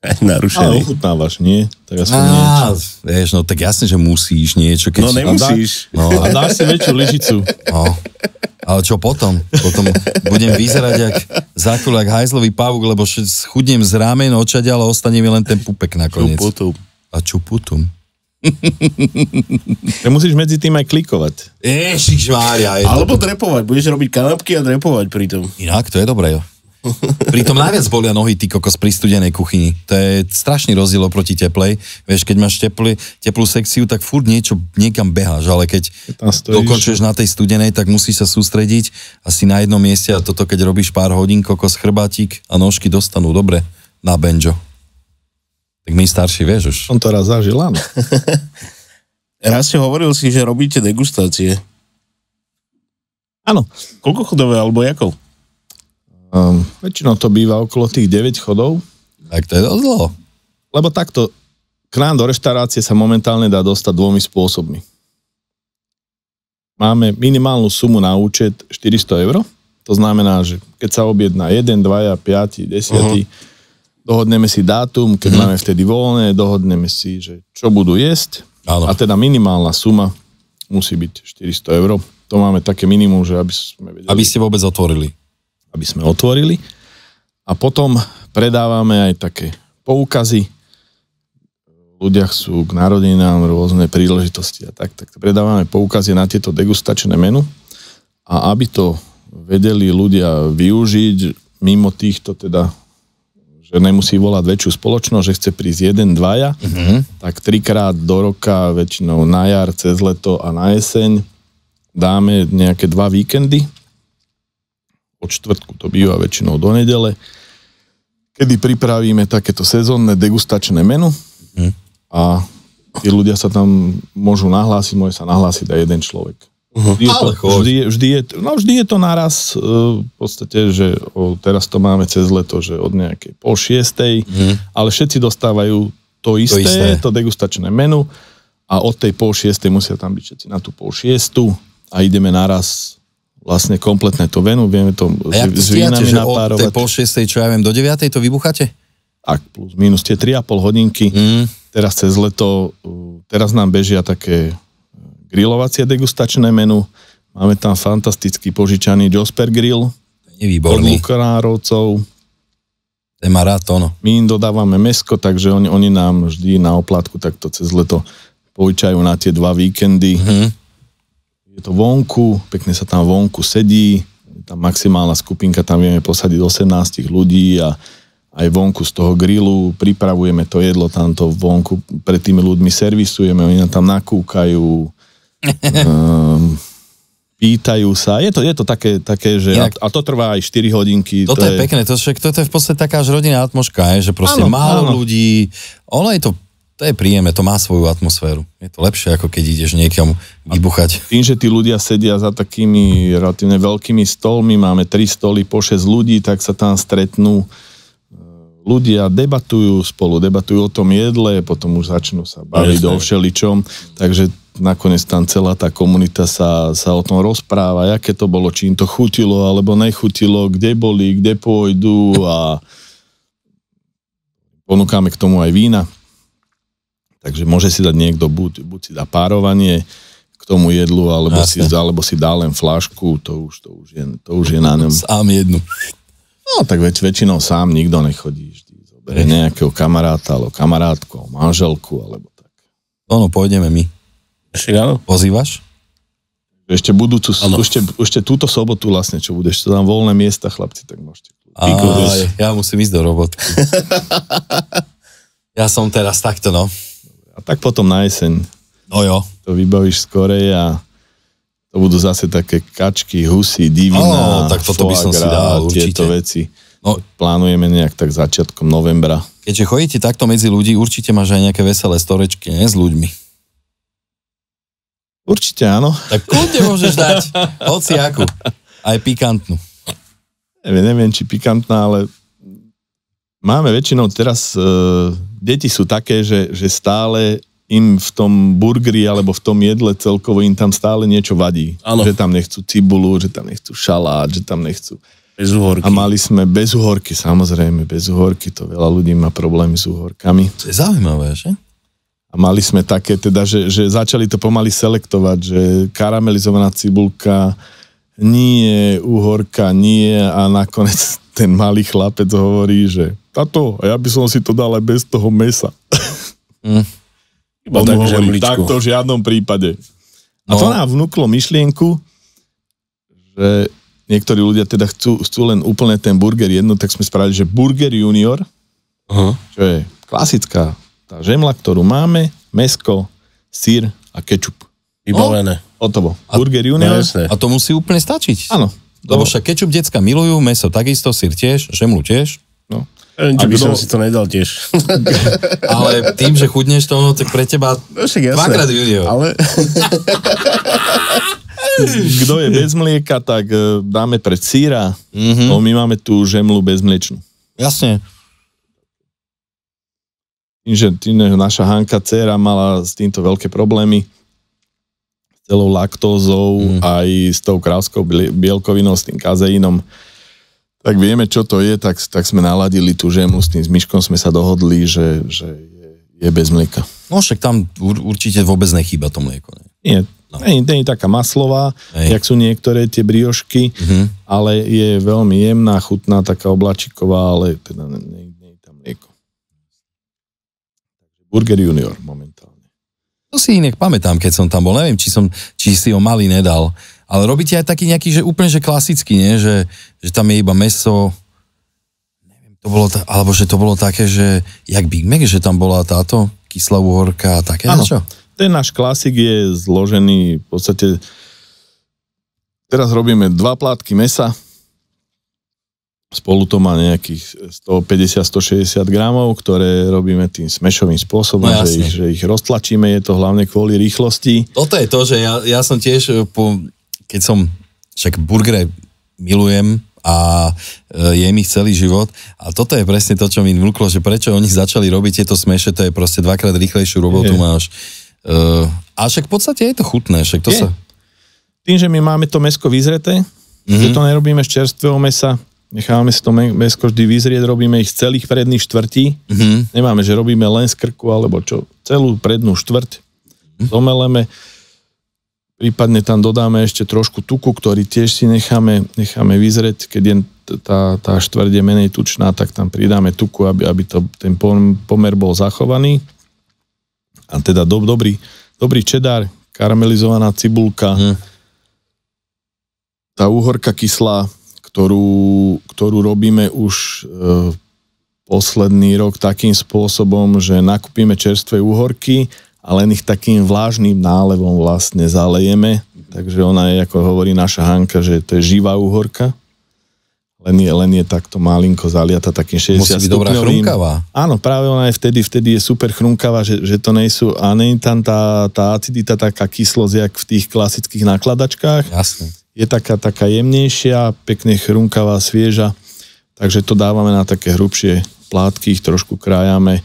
[LAUGHS] Aj Ale narušený. ochutnávaš, nie? Tak aspoň niečo. Á, vieš, no tak jasne, že musíš niečo, keď... No nemusíš. No, A dáš si väčšiu lyžicu. no. Ale čo potom? Potom budem vyzerať jak zákulak hajzlový pavúk, lebo še- chudnem z rámen, očadia, ale ostane mi len ten pupek nakoniec. Potom. A čuputum. [LAUGHS] Ty musíš medzi tým aj klikovať. Ježiš Mária. Alebo drepovať. Budeš robiť kanapky a drepovať pritom. Inak, to je dobré. jo. Pritom najviac bolia nohy ty kokos pri studenej kuchyni. To je strašný rozdiel oproti teplej. Vieš, keď máš teplý, teplú sekciu, tak furt niečo niekam beháš, ale keď dokončuješ na tej studenej, tak musíš sa sústrediť asi na jednom mieste a toto keď robíš pár hodín, kokos, chrbátik a nožky dostanú dobre na benjo. Tak my starší, vieš už. Som to raz zažil, áno. [LAUGHS] Raz si hovoril si, že robíte degustácie. Áno. Koľko chodové alebo jakov? Um, väčšinou to býva okolo tých 9 chodov, Tak to je dosť dlho. lebo takto k nám do reštaurácie sa momentálne dá dostať dvomi spôsobmi. Máme minimálnu sumu na účet 400 eur, to znamená, že keď sa objedná 1, 2, 5, 10, uh-huh. dohodneme si dátum, keď uh-huh. máme vtedy voľné, dohodneme si, že čo budú jesť Áno. a teda minimálna suma musí byť 400 eur. To máme také minimum, že aby sme vedeli, Aby ste vôbec otvorili. Aby sme otvorili. A potom predávame aj také poukazy. Ľudia chcú k narodinám rôzne príležitosti a tak, tak predávame poukazy na tieto degustačné menu. A aby to vedeli ľudia využiť mimo týchto teda že nemusí volať väčšiu spoločnosť, že chce prísť jeden, dvaja, Mhm. tak trikrát do roka, väčšinou na jar, cez leto a na jeseň dáme nejaké dva víkendy, od štvrtku to býva väčšinou do nedele, kedy pripravíme takéto sezónne degustačné menu Mhm. a tí ľudia sa tam môžu nahlásiť, môže sa nahlásiť aj jeden človek. Vždy je, to, vždy, je, vždy, je, no vždy je to naraz, e, v podstate, že o, teraz to máme cez leto, že od nejakej pol šiestej, ale všetci dostávajú to isté, to, isté. to degustačné menu a od tej pol šiestej musia tam byť všetci na tú pol šiestu a ideme naraz vlastne kompletné to venu, vieme to A s, s vínami že od napárovať. pol šiestej, čo ja viem, do deviatej to vybucháte? Tak, plus minus tie 3,5 hodinky. Mm. Teraz cez leto, uh, teraz nám bežia také uh, grilovacie degustačné menu. Máme tam fantastický požičaný Josper Grill Je od výborný. Má rád to, no. My im dodávame mesko, takže oni, oni nám vždy na oplatku takto cez leto požičajú na tie dva víkendy. Mhm. Je to vonku, pekne sa tam vonku sedí, tam maximálna skupinka, tam vieme posadiť 18 ľudí a aj vonku z toho grilu pripravujeme to jedlo, tam to vonku pred tými ľuďmi servisujeme, oni nám tam nakúkajú, um, [LAUGHS] pýtajú sa. Je to, je to také, také že... Inak- A, to trvá aj 4 hodinky. Toto je, pekné, to, však, toto je v podstate taká až rodinná atmoška, je, že proste Áno, málo áno. ľudí, ono je to, to je príjemné, to má svoju atmosféru. Je to lepšie, ako keď ideš niekam vybuchať. Tým, že tí ľudia sedia za takými relatívne veľkými stolmi, máme tri stoly po 6 ľudí, tak sa tam stretnú e, ľudia, debatujú spolu, debatujú o tom jedle, potom už začnú sa baviť Jasné. o všeličom, takže nakoniec tam celá tá komunita sa, sa o tom rozpráva, aké to bolo, či im to chutilo alebo nechutilo, kde boli, kde pôjdu a ponúkame k tomu aj vína. Takže môže si dať niekto, buď, buď si dá párovanie k tomu jedlu, alebo si, alebo si dá len flašku, to už, to už, je, to už je na ňom. Sám jednu. No tak väč, väčšinou sám nikto nechodí. Vždy zoberie nejakého kamaráta, alebo kamarátku, alebo manželku, alebo tak. Ono, pôjdeme my. Však áno. Pozývaš? Ešte budúcu, ešte, ešte túto sobotu vlastne, čo budeš, to tam voľné miesta, chlapci, tak môžete. Aj, Píkol. ja musím ísť do robotky. [LAUGHS] ja som teraz takto, no. A tak potom na jeseň No jo. to vybavíš skorej a to budú zase také kačky, husy, divina, Ó, tak toto by som si dal, určite. tieto veci. No, Plánujeme nejak tak začiatkom novembra. keďže chodíte takto medzi ľudí, určite máš aj nejaké veselé storečky, ne, s ľuďmi. Určite áno. Tak kľudne môžeš dať [LAUGHS] hociaku. Aj pikantnú. Neviem, neviem, či pikantná, ale máme väčšinou teraz, e, deti sú také, že, že stále im v tom burgeri alebo v tom jedle celkovo im tam stále niečo vadí. Áno. Že tam nechcú cibulu, že tam nechcú šalát, že tam nechcú. Bez uhorky. A mali sme bez uhorky, samozrejme, bez uhorky, to veľa ľudí má problémy s uhorkami. To je zaujímavé, že? A mali sme také, teda, že, že začali to pomaly selektovať, že karamelizovaná cibulka nie, uhorka nie a nakoniec [LAUGHS] ten malý chlapec hovorí, že tato, a ja by som si to dal aj bez toho mesa. Iba On tak hovorí, žemličku. takto v žiadnom prípade. A No. to nám vnúklo myšlienku, že niektorí ľudia teda chcú, chcú len úplne ten burger jedno, tak sme spravili, že burger junior, Aha. čo je klasická tá žemla, ktorú máme, mesko, sír a kečup. Vybavené. Hotovo. Burger junior. No. A to musí úplne stačiť. Áno. Lebo však kečup decka milujú, meso takisto, sír tiež, žemlu tiež. Či by som si to nedal tiež. [LAUGHS] Ale tým, že chudneš to, tak pre teba No dvakrát junior. Ale [LAUGHS] Kto je bez mlieka, tak e, dáme pred síra. Mhm. No, my máme tú žemlu bezmliečnú. Jasne. Tým, naša Hanka dcera mala s týmto veľké problémy s celou laktózou, Mm. aj s tou krávskou bielkovinou, s tým kazeínom, tak vieme, čo to je, tak, tak sme naladili tú žemlu s tým, s Myškom sme sa dohodli, že, že je, je bez mlieka. No však tam ur, určite vôbec nechýba to mlieko. Ne? Nie, No. nie, nie je taká maslová, Hej. jak sú niektoré tie briošky, Mhm. ale je veľmi jemná, chutná, taká oblačiková, ale teda nie, nie je tam mlieko. Burger Junior momentálne. To si inak pamätám, keď som tam bol. Neviem, či, som, či si ho malý nedal. Ale robíte aj taký nejaký, že úplne že klasický, nie? Že, že tam je iba meso, neviem, to bolo, ta, alebo že to bolo také, že jak Big Mac, že tam bola táto kyslá uhorka a také Áno. niečo. Ten náš klasik je zložený v podstate... Teraz robíme dva plátky mesa, Spolu to má nejakých 150-160 gramov, ktoré robíme tým smešovým spôsobom, No že, ich, že ich roztlačíme, je to hlavne kvôli rýchlosti. Toto je to, že ja, ja som tiež, po, keď som, však burgere milujem a e, jem ich celý život a toto je presne to, čo mi vnúklo, že prečo oni začali robiť tieto smeše, to je proste dvakrát rýchlejšiu robotu Je. máš. E, a však v podstate je to chutné, však to Je. sa... Tým, že my máme to mesko vyzreté, mm-hmm. Mhm. že to nerobíme z čerstvého mesa, nechávame si to me- mesko vždy vyzrieť, robíme ich z celých predných štvrtí. Mhm. Nemáme, že robíme len z krku alebo čo, celú prednú štvrť Mhm. zomeleme, prípadne tam dodáme ešte trošku tuku, ktorý tiež si necháme, necháme vyzrieť, keď je tá, tá štvrť je menej tučná, tak tam pridáme tuku, aby, aby to, ten pom- pomer bol zachovaný. A teda do, dobrý, dobrý čedár, karamelizovaná cibulka, Mhm. tá úhorka kyslá, ktorú, ktorú robíme už e, posledný rok takým spôsobom, že nakúpime čerstvé úhorky a len ich takým vlážnym nálevom vlastne zalejeme. Takže ona je, ako hovorí naša Hanka, že to je živá úhorka. Len je, len je takto malinko zaliata takým 60 Musí byť dobrá chrumkavá. Áno, práve ona je vtedy, vtedy je super chrumkavá, že, že to nejsú, a nie je tam tá, tá acidita, taká kyslosť, jak v tých klasických nakladačkách Jasne. je taká, taká jemnejšia, pekne chrumkavá, svieža, takže to dávame na také hrubšie plátky, ich trošku krájame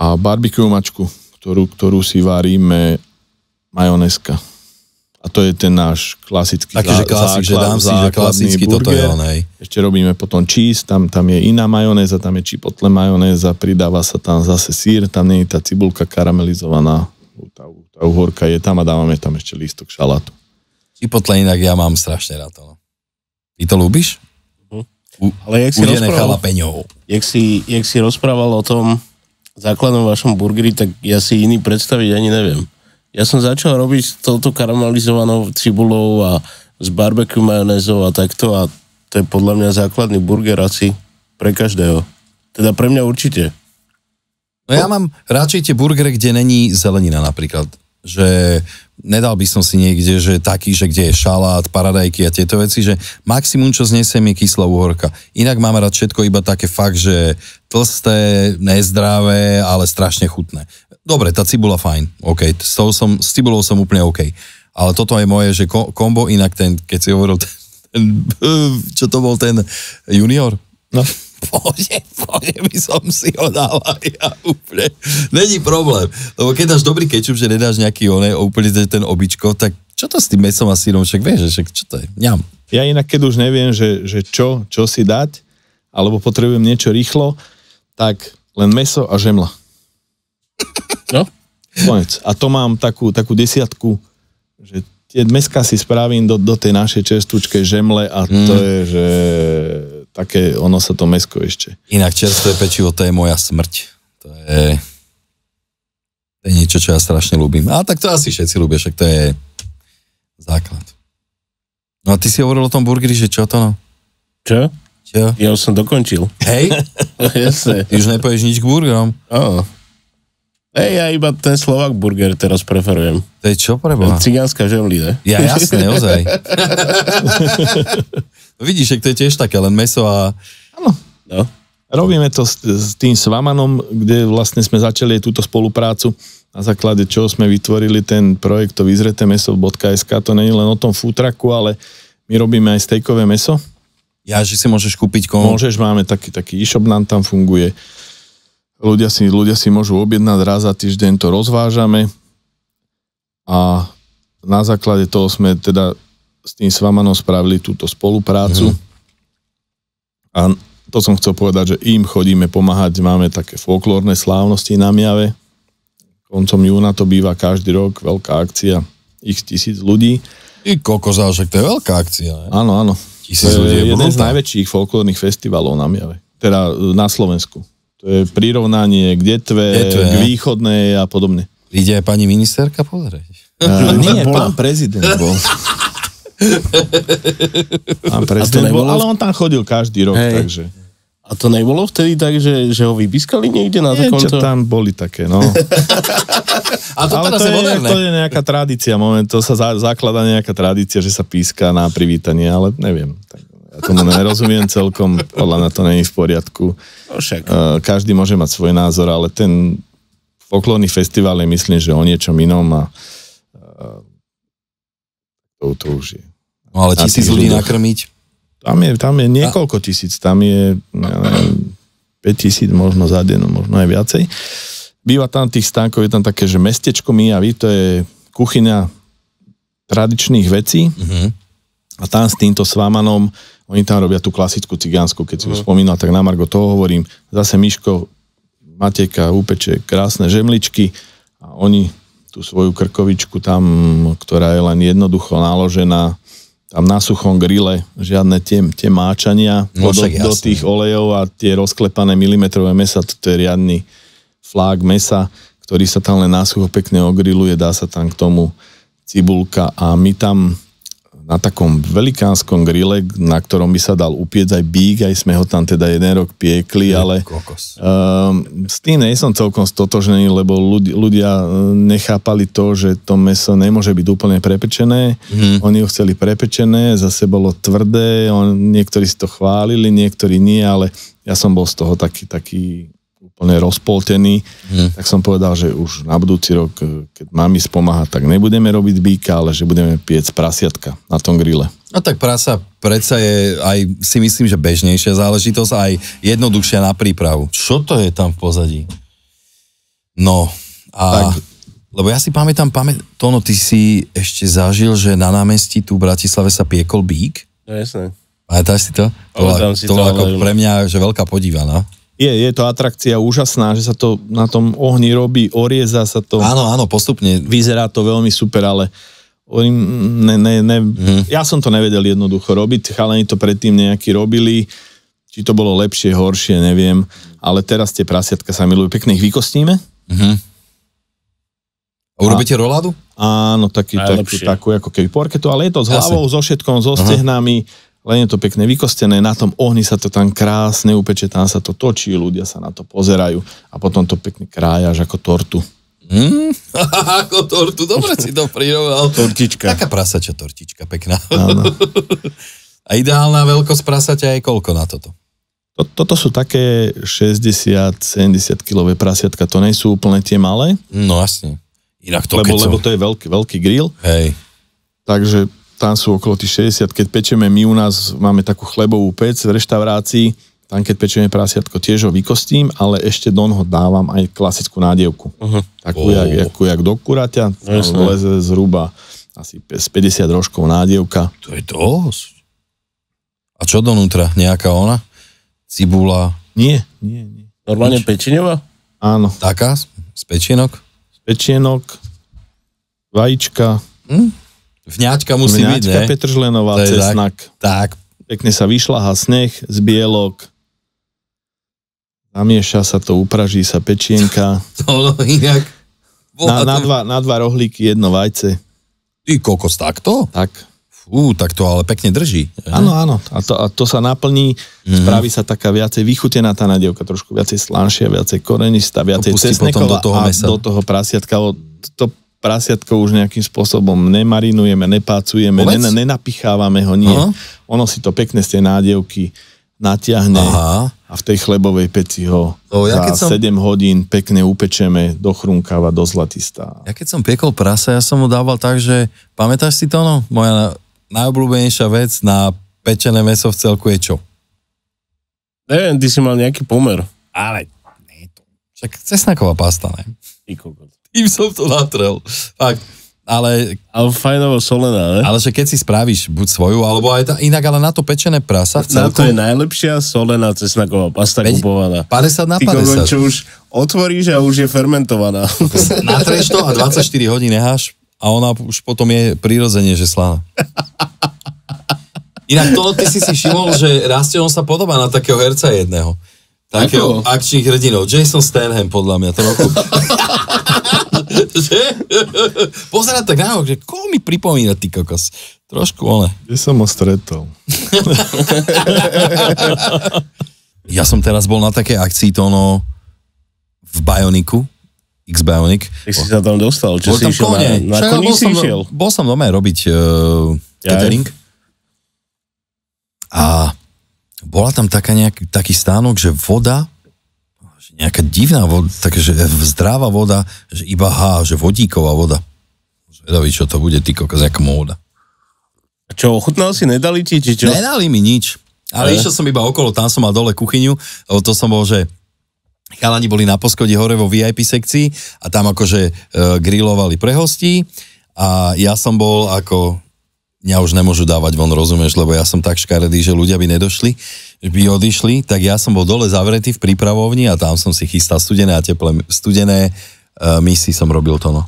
a barbecue mačku, ktorú, ktorú si varíme majoneska. A to je ten náš klasický Taký, že klasik, že dám si, že klasicky toto je burger. on, hej. Ešte robíme potom cheese, tam, tam je iná majonéza, tam je chipotle majonéza, pridáva sa tam zase sír, tam nie je tá cibulka karamelizovaná, tá, tá uhorka je tam a dávame tam ešte lístok šalátu. Chipotle inak ja mám strašne rád. No. Ty to ľúbiš? U, Ale jak si rozprával, jak si, jak si rozprával o tom základnom vašom burgeri, tak ja si iný predstaviť ani neviem. Ja som začal robiť s touto karamelizovanou cibulou a s barbecue majonézou a takto a to je podľa mňa základný burger asi pre každého. Teda pre mňa určite. No ja mám radšej tie burgery, kde není zelenina napríklad. Že nedal by som si niekde, že taký, že kde je šalát, paradajky a tieto veci, že maximum, čo znesem, je kyslá uhorka. Inak mám rád všetko iba také fakt, že tlsté, nezdravé, ale strašne chutné. Dobre, tá cibula fajn, OK, s, tou som, s cibulou som úplne OK. Ale toto je moje, že ko- kombo, inak ten, keď si hovoril ten, [LAUGHS] čo to bol ten junior? No. Bože, bože, by som si ho dal aj ja úplne. Není problém, lebo keď dáš dobrý kečup, že nedáš nejaký oné, úplne ten- običko, tak čo to s tým mesom a sírom, však vieš, však čo to je, ňam. Ja inak, keď už neviem, že, že čo, čo si dať, alebo potrebujem niečo rýchlo, tak len meso a žemla. [LAUGHS] No, Konec. A to mám takú, takú desiatku, že tie dneska si spravím do, do tej našej čerstúčkej žemle a to je, že také, ono sa to mesko ešte. Inak čerstvé pečivo, to je moja smrť. To je, to je niečo, čo ja strašne ľúbim. A tak to asi všetci ľúbia, však to je základ. No a ty si hovoril o tom burgeri, že čo to no? čo? Čo? Ja už som dokončil. Hej, [LAUGHS] Jasne. ty už nepovieš nič k burgerom. Áno. Ej, ja iba ten Slovak burger teraz preferujem. To je čo preboha? Cigánska žemli, ne? Ja jasne, ozaj. [LAUGHS] vidíš, že to je tiež také, len meso a... No. Robíme to s, s tým Svamanom, kde vlastne sme začali túto spoluprácu, na základe čoho sme vytvorili ten projekt to vyzreté meso.sk. To nie je len o tom futraku, ale my robíme aj stejkové meso. Ja, že si môžeš kúpiť kom... Môžeš, máme taký, taký e-shop nám tam funguje. Ľudia si, ľudia si môžu objednať raz za týždeň, to rozvážame a na základe toho sme teda s tým Svamanom spravili túto spoluprácu. A to som chcel povedať, že im chodíme pomáhať, máme také folklórne slávnosti na Miave. Koncom júna to býva každý rok, veľká akcia, ich tisíc ľudí. Kokos, ale však to je veľká akcia. Ne? Áno, áno. Tisíc ľudí je je jeden z najväčších folklórnych festivalov na Miave. Teda na Slovensku. To je prirovnanie k detve, Detve, k východnej a podobne. Ide aj pani ministerka pozrieť. Uh, [LAUGHS] nie, bola. pán prezident bol. [LAUGHS] pán prezident bol, ale on tam chodil každý rok, Hej. takže... A to nebolo vtedy tak, že, že ho vypískali niekde na Niečo takomto? tam boli také, no. [LAUGHS] A to Ale teraz to je je, moderné. to je nejaká tradícia, moment, to sa za, zaklada nejaká tradícia, že sa píska na privítanie, ale neviem. Tak, tomu nerozumiem celkom, podľa mňa to není v poriadku. No však. Uh, každý môže mať svoj názor, ale ten folklórny festival je myslím, že o niečom inom a uh, to, to už je. No ale tisíc ľudí ľuďoch. nakrmiť. Tam je, tam je niekoľko tisíc, tam je ja neviem, 5 tisíc možno za deň, no možno aj viacej. Býva tam tých stánkov, je tam také, že mestečko Mijavy, to je kuchyňa tradičných vecí Mhm. a tam s týmto Svamanom, oni tam robia tú klasickú cigánsku, keď si ju spomínal, tak na Margo toho hovorím. Zase Miško, Mateka upeče krásne žemličky a oni tú svoju krkovičku tam, ktorá je len jednoducho naložená, tam na suchom grille, žiadne tie, tie máčania No do, do tých olejov a tie rozklepané milimetrové mesa, to je riadny flák mesa, ktorý sa tam len na sucho pekne ogriluje, dá sa tam k tomu cibulka a my tam na takom velikánskom grille, na ktorom by sa dal upiec aj bík, aj sme ho tam teda jeden rok piekli, ale Kokos. um, s tým nie som celkom stotožnený, lebo ľudia, ľudia eh, nechápali to, že to meso nemôže byť úplne prepečené. Mm. Oni ho chceli prepečené, zase bolo tvrdé, on, niektorí si to chválili, niektorí nie, ale ja som bol z toho taký, taký úplne rozpoltený, mm. tak som povedal, že už na budúci rok, eh, keď mami spomáha, tak nebudeme robiť býka, ale že budeme piec prasiatka na tom grille. No tak prasa predsa je aj, si myslím, že bežnejšia záležitosť, aj jednoduchšia na prípravu. Čo to je tam v pozadí? No, a... Tak. Lebo ja si pamätám, pamät, Tono, ty si ešte zažil, že na námestí tu v Bratislave sa piekol bík. No jasné. Pamätáš si to? To si to to, bola ako ale- pre mňa že veľká podívaná. Je, je to atrakcia úžasná, že sa to na tom ohni robí, orieza sa to, Áno, áno, postupne. vyzerá to veľmi super, ale ne, ne, ne, Mhm. ja som to nevedel jednoducho robiť, chalani to predtým nejakí robili, či to bolo lepšie, horšie, neviem, ale teraz tie prasiatka sa milujú, pekne ich vykostíme, Mhm. A urobíte roládu? áno, taký, takú, takú ako keby porketu, ale je to s Jasne. hlavou, so všetkom, so stehnami, len je to pekne vykostené, na tom ohni sa to tam krásne upeče, tam sa to točí, ľudia sa na to pozerajú a potom to pekne krájaš ako tortu. Mm, [LAUGHS] ako tortu, dobre si to prirovnal. Tortička. Taká prasačia tortička, pekná. Áno. [LAUGHS] A ideálna veľkosť prasaťa je koľko na toto? To, toto sú také 60-70 kilové prasiatka, to nie sú úplne tie malé, No jasne. Inak to lebo, lebo to je veľký, veľký grill, Hej. takže tam sú okolo tých 60, keď pečeme, my u nás máme takú chlebovú pec v reštaurácii, tam keď pečeme prasiatko, tiež ho vykostím, ale ešte don ho dávam aj klasickú nádievku. Uh-huh. Takú, Ó. jak, jakú, jak do kuraťa, tam Jasné. leze zhruba asi z 50 rožkov nádievka. To je dosť. A čo donútra? Nejaká ona? Cibula? Nie, nie, nie. Normálne pečeňová? Áno, Taká? Z pečienok? pečienok, vajíčka, Vňaťka musí byť, Vňaťka, ne? petržlenová, To je tak. cesnak. Tak. Pekne sa vyšľaha sneh z bielok. Zamieša sa to, upraží sa pečienka. [LAUGHS] To no, inak... Na, na, to- dva, na dva rohlíky jedno vajce. Ty kokos, takto? Tak. Fú, tak to ale pekne drží. Áno, áno. A to, a to sa naplní, mm-hmm. spraví sa taká viacej vychutená tá nadievka, trošku viacej slanšia, viacej korenistá, viacej cesneková do toho a mesa. do toho prasiatka. To prasiatko už nejakým spôsobom nemarinujeme, nepácujeme, nen, nenapichávame ho, nie. Aha. Ono si to pekne z tej nádievky natiahne Aha. a v tej chlebovej peci ho To ja za som- 7 hodín pekne upečeme, dochrunkáva, do zlatistá. Ja keď som piekol prasa, ja som mu dával tak, že pamätáš si to, no? Moja najobľúbenejšia vec na pečené meso v celku je čo? Neviem, ty si mal nejaký pomer. Ale nie to. Však cesnaková pasta, ne? Ty kokot. Tým som to natrel. Fakt. Ale, Ale fajnovo solená, ne? ale že keď si spravíš buď svoju, alebo aj tá, inak, ale na to pečené prasa v Na to je najlepšia solená cesnaková pasta Veď- kupovaná. 50 na Ty kokot, 50. čo už otvoríš a už je fermentovaná. [LAUGHS] Natreš to a 24 hodín necháš a ona už potom je prirodzene, že slaná. Inak to ty si si všimol, že Rastion sa podobá na takého herca jedného. Takého Ako? akčných hrdinov. Jason Stanham, podľa mňa, trochu. [LAUGHS] že? [LAUGHS] Pozerať tak na že koho mi pripomína, ty kokos. Trošku, ale. Kde som ho stretol? [LAUGHS] Ja som teraz bol na takej akcii to ono v Bioniku, X-Bionic. Tak si sa tam dostal, čo Bol si išiel kone. na, na Však bol si som, išiel. bol som doma robiť uh, catering. A bola tam taká nejaký, taký stánok, že voda, nejaká divná voda, takže zdravá voda, že iba H, že vodíková voda. Zvedavý, čo to bude, ty kokos, jak móda. A čo, ochutnal si, nedali ti, či čo? Nedali mi nič. Ale Ale? išiel som iba okolo, tam som mal dole kuchyňu, lebo to som bol, že chalani boli na poschodí hore vo VIP sekcii a tam akože e, grilovali pre hostí a ja som bol ako, mňa už nemôžu dávať von, rozumieš, lebo ja som tak škaredý, že ľudia by nedošli, by odišli, tak ja som bol dole zavretý v prípravovni a tam som si chystal studené a teplé, studené uh, misy som robil to, no.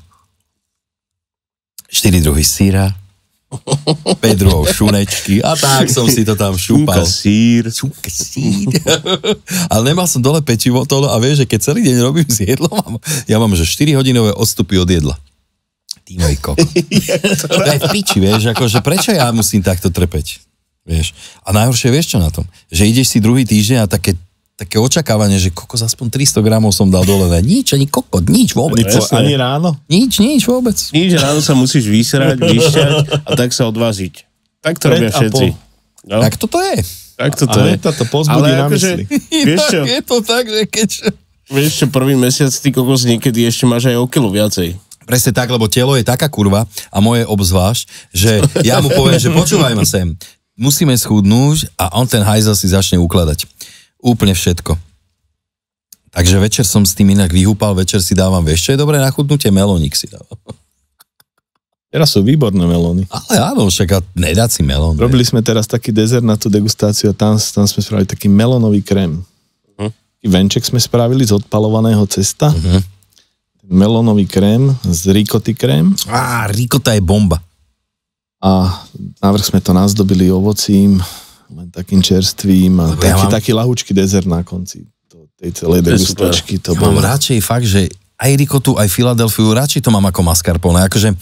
4 druhy síra, [LAUGHS] 5 druhov šunečky a tak som si to tam šúpal. Šunka, sír. Šunka, sír. [LAUGHS] Ale nemal som dole pečivo to a vieš, že keď celý deň robím s jedlom, ja mám, že 4 hodinové odstupy od jedla. Ty môj koko. [LAUGHS] to je v piči, vieš, akože prečo ja musím takto trepeť? Vieš. A najhoršie vieš čo na tom? Že ideš si druhý týždeň a také, také očakávanie, že kokos aspoň 300 gramov som dal dole. Nič, ani kokot, nič vôbec. Ani, po, Presne. ani ráno? Nič, nič vôbec. Nič, ráno sa musíš vysrať, [LAUGHS] vyšťať a tak sa odvážiť. Tak to Pred robia všetci. No, Tak toto je. tak to, to A je. hneď to pozbudí na mysli. [LAUGHS] vieš čo, je to tak, že keď... vieš čo, prvý mesiac ty kokos niekedy ešte máš aj o kilo viacej. Presne tak, lebo telo je taká kurva a moje obzvlášť, že ja mu poviem, že počúvaj ma sem, musíme schudnúť a on ten hajzel si začne ukladať. Úplne všetko. Takže večer som s tým inak vyhúpal, večer si dávam, vieš čo je dobré na chudnutie? Melónik si dávam. Teraz sú výborné melóny. Ale áno, však a si melón. Robili sme teraz taký dezert na tú degustáciu a tam, tam sme spravili taký melónový krém. Taký venček sme spravili z odpalovaného cesta. Mhm. Melónový krém z ricoty krém Á, rikota je bomba. A navrch sme to nazdobili ovocím, len takým čerstvým a Lebo ja taký, mám- taký lahúčky dezert na konci to, tej celej To degustačky. To Ja mám bolo. radšej fakt, že aj rikotu, aj Filadelfiu, radšej to mám ako mascarpone. Akože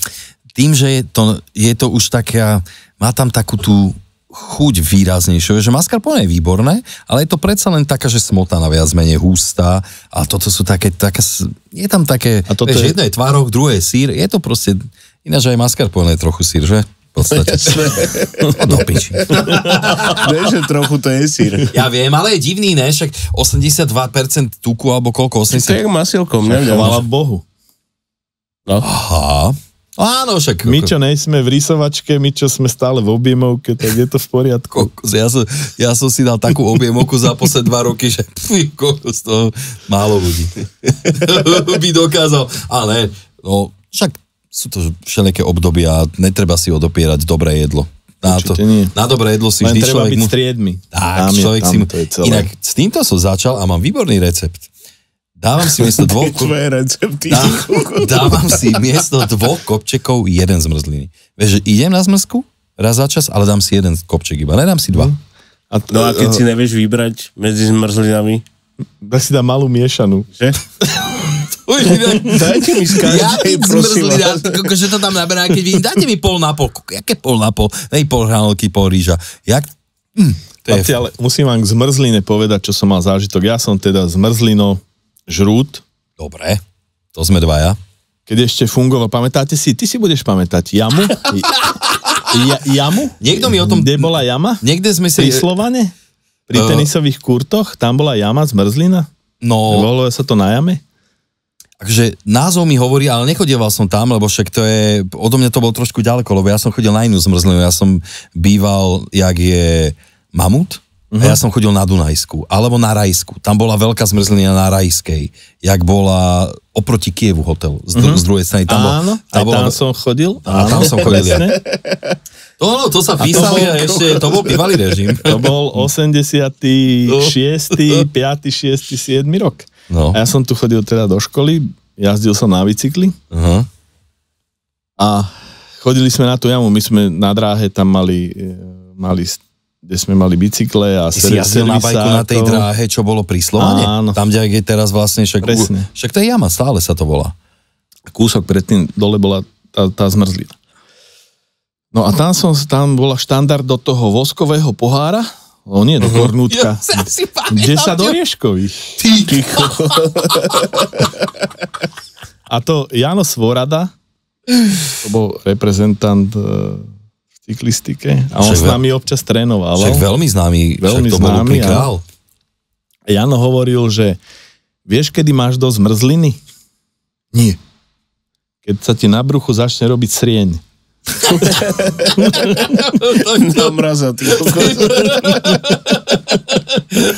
tým, že je to, je to už taká, má tam takú tú chuť výraznejšiu, že mascarpone je výborné, ale je to predsa len taká, že smotana viac menej hustá a toto sú také, také je tam také, A toto vieš, je- jedno je tvárok, druhé je sír, je to proste, ináč aj mascarpone je trochu sír, že? V podstate. [LAUGHS] Do piči. Vieš, že trochu to je sír. Ja viem, ale je divný, ne? Však 82% tuku, alebo koľko? To je 80... jak masilkom, neviem. Chvala Bohu. No. Aha. Áno, však... My, čo nejsme v rysovačke, my, čo sme stále v objemovke, tak je to v poriadku. Kokos, ja som, ja som si dal takú objemovku za posledné dva roky, že pfui, kokos, to málo ľudí [LAUGHS] by dokázal. Ale no, však sú to všelijaké obdobia a netreba si odopierať dobré jedlo. Na, to, nie. na dobré jedlo si Len vždy treba človek... byť mu- striedmi. tak, Tam je- človek tam si... to je celé. Inak s týmto som začal a mám výborný recept. Dávam si miesto [LAUGHS] dvoch... Tvoje recepty. Dá, dávam si miesto dvoch kopčekov jeden zmrzliny. Vieš, že idem na zmrzku raz za čas, ale dám si jeden kopček iba, nedám si dva. A, t- No a keď si nevieš vybrať medzi zmrzlinami, Dá si dá malú miešanú. že? [LAUGHS] Už inak- Dajte mi z Ja každej, prosím vás. že to tam naberá, keď vidím, dajte mi pol na pol. Jaké pol na pol? Nej pol hranolky, pol rýža. Jak? Hm, to je... Chlapci, ale musím vám k zmrzline povedať, čo som mal zážitok. Ja som teda zmrzlino žrút, Dobre, to sme dvaja. keď ešte fungoval, pamätáte si, ty si budeš pamätať jamu? Ja, jamu? Niekto mi o tom... Kde bola jama? Niekde sme si... Pri Slovane? Pri Eh. tenisových kurtoch? Tam bola jama zmrzlina? No, Bolo sa to na jame? Takže názov mi hovorí, ale nechodieval som tam, lebo však to je, odo mňa to bolo trošku ďaleko, lebo ja som chodil na inú zmrzlinu, ja som býval, jak je Mamut, uh-huh. a ja som chodil na Dunajsku, alebo na Rajsku, tam bola veľká zmrzlina na Rajskej, jak bola oproti Kievu hotel, z, uh-huh. z druhej strany, tam, bol, Áno, tam aj bola, tam som chodil. A tam som chodil ja. to, no, to sa písali a ešte, to bol bývalý režim. [LAUGHS] To bol 86., 5., 6., 7. rok. No. A ja som tu chodil teda do školy, jazdil som na bicykli Uh-huh. a chodili sme na tú jamu. My sme na dráhe tam mali, e, mali kde sme mali bicykle a Ty si jazdil na bajku na tej dráhe, čo bolo pri Slovane? Áno. Tam, kde je teraz vlastne, však, Presne. však to je jama, stále sa to volá. Kúsok predtým dole bola tá, tá zmrzlina. No a tam som, tam bola štandard do toho voskového pohára, o nie, do kornútka. Ja si pamätám, 10 orieškových. Ty, A to Jano Svorada, to bol reprezentant e, v cyklistike a on Však s nami občas trénoval. Však veľmi známy, Veľmi však to bol známy, áno. král. Jano hovoril, že vieš, kedy máš dosť mrzliny? Nie. Keď sa ti na bruchu začne robiť srieň. Na mraza, ty [LAUGHS]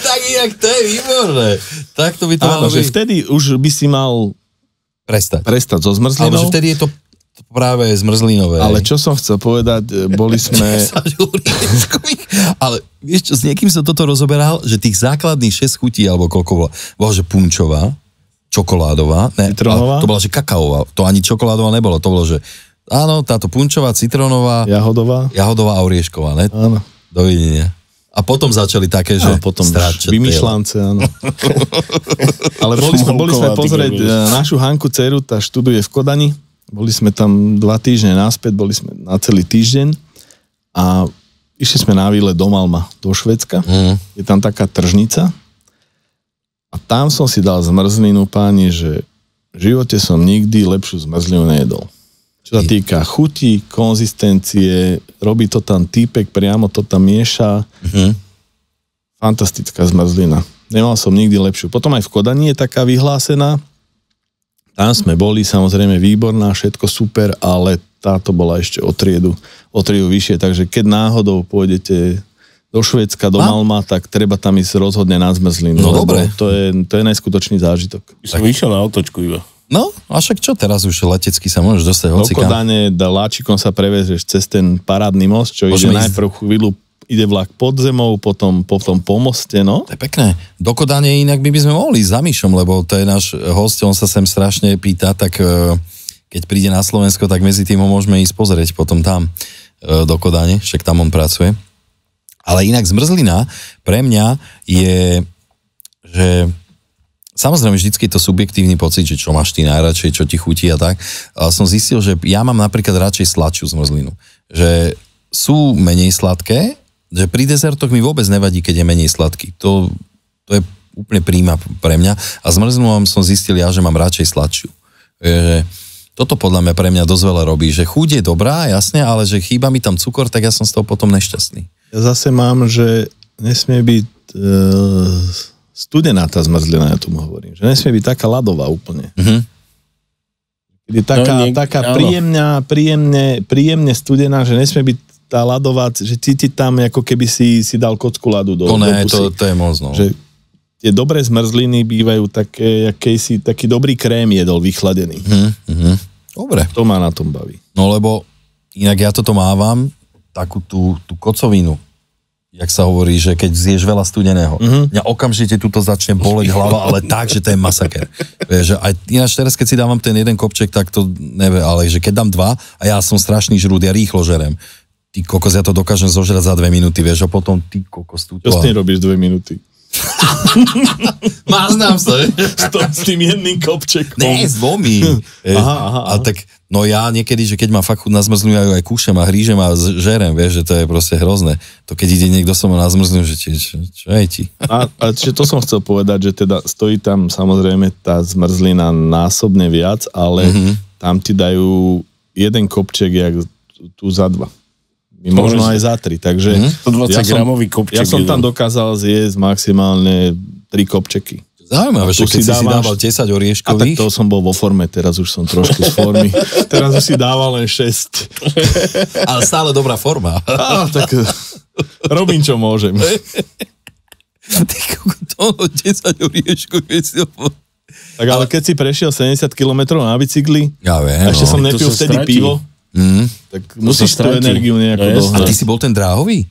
tak inak to je výborné. Tak to by to malo Áno, že byť. vtedy už by si mal Prestať. prestať so Ale zmrzlinou. že vtedy je to práve zmrzlinové. Ale čo som chcel povedať, e, boli [LAUGHS] sme... [LAUGHS] Ale vieš čo, s niekým som toto rozoberal, že tých základných 6 chutí, alebo koľko bola, bola, že punčová, čokoládová, ne, ale to bola, že kakaová, to ani čokoládová nebolo, to bolo, že áno, táto punčová, citronová, Jahodová? jahodová a oriešková, ne? Áno. Dovidenia. A potom začali také, že A potom stráčať vymýšľance, áno. [LAUGHS] Ale boli sme, boli sme pozrieť kokos. e, našu Hanku dceru, tá študuje v Kodani. Boli sme tam dva týždne naspäť, boli sme na celý týždeň a išli sme na výlet do Malma, do Švedska. Mm. Je tam taká tržnica a tam som si dal zmrzlinu, páni, že v živote som nikdy lepšiu zmrzlinu nejedol. Čo sa týka chuti, konzistencie, robí to tam týpek, priamo to tam mieša. Mhm. Fantastická zmrzlina. Nemal som nikdy lepšiu. Potom aj v Kodani je taká vyhlásená. Tam sme boli, samozrejme výborná, všetko super, ale táto bola ešte o triedu, o triedu vyššie, takže keď náhodou pôjdete do Švedska, do A? Malma, tak treba tam ísť rozhodne na zmrzlinu. No dobre. To je, to je najskutočný zážitok. Som išiel na otočku iba. No, a však čo, teraz už letecky sa môžeš dostať Do hocikam. Kodane da láčikom sa prevezeš cez ten parádny most, čo Môžeme ide ísť- najprv chvíľu ide vlak pod zemou, potom, potom po moste, no. To je pekné. Do Kodane inak by, by sme mohli ísť za Myšom, lebo to je náš host, on sa sem strašne pýta, tak e, keď príde na Slovensko, tak medzi tým ho môžeme ísť pozrieť potom tam e, do Kodane, však tam on pracuje. Ale inak zmrzlina pre mňa je, že samozrejme vždycky je to subjektívny pocit, že čo máš ty najradšej, čo ti chutí a tak. Ale som zistil, že ja mám napríklad radšej sladšiu zmrzlinu. Že sú menej sladké, že pri dezertoch mi vôbec nevadí, keď je menej sladký. To, to je úplne príjma pre mňa. A zmrzlinu som zistil ja, že mám radšej sladšiu. Že toto podľa mňa pre mňa dosť veľa robí, že chuť je dobrá, jasne, ale že chýba mi tam cukor, tak ja som z toho potom nešťastný. Ja zase mám, že nesmie byť e, studená tá zmrzlina, ja tomu hovorím. Že nesmie byť taká ľadová úplne. Mhm. Keď je taká, No, niek- taká áno. príjemná, príjemne, príjemne studená, že nesmie byť tá ľadová, že cítiť tam, ako keby si, si dal kocku ľadu do, To do ne, pusy. to, to je moc, no. Že tie dobré zmrzliny bývajú také, si taký dobrý krém jedol vychladený. Mhm, mhm. Dobre. To ma na tom baví. No lebo inak ja toto mávam, takú tú, tú kocovinu, jak sa hovorí, že keď zješ veľa studeného, mm-hmm. mňa okamžite tuto začne boleť hlava, ale tak, že to je masaker. Vieš, že aj ináč teraz, keď si dávam ten jeden kopček, tak to nevie, ale že keď dám dva a ja som strašný žrúd, ja rýchlo žerem. Ty kokos, ja to dokážem zožrať za dve minúty, vieš, a potom ty kokos túto. Čo s tým robíš dve minúty? [LAUGHS] Máznám sa, S, to, s tým jedným kopčekom. Ne, s dvomi. [LAUGHS] Aha, aha, A tak, no ja niekedy, že keď mám fakt chuť na zmrzlinu, ja ju aj kúšam a hrížem a žerem, vieš, že to je proste hrozné. To keď ide niekto so mnou na zmrzlinu, že či, čo, čo je ti? A, a čiže to som chcel povedať, že teda stojí tam samozrejme tá zmrzlina násobne viac, ale Mhm. mm-hmm. tam ti dajú jeden kopček jak tu za dva. Možno aj za tri, takže Mhm. 120 ja gramový kopček ja som tam dokázal zjesť maximálne tri kopčeky. Zaujímavé, že keď si, si si dávaš- dával 10 A tak orieškových, to som bol vo forme, teraz už som trošku z formy. [LAUGHS] teraz už si dával len 6. [LAUGHS] ale stále dobrá forma. Á, tak eh, robím, čo môžem. [LAUGHS] Ty kokos, to 10 orieškových si Tak ale keď si prešiel 70 km na bicykli, Ja viem, a ešte no. som nepil vtedy stratí. pivo, Mm. tak musíš tú energiu nejako No jasné. A dohnať. ty si bol ten dráhový?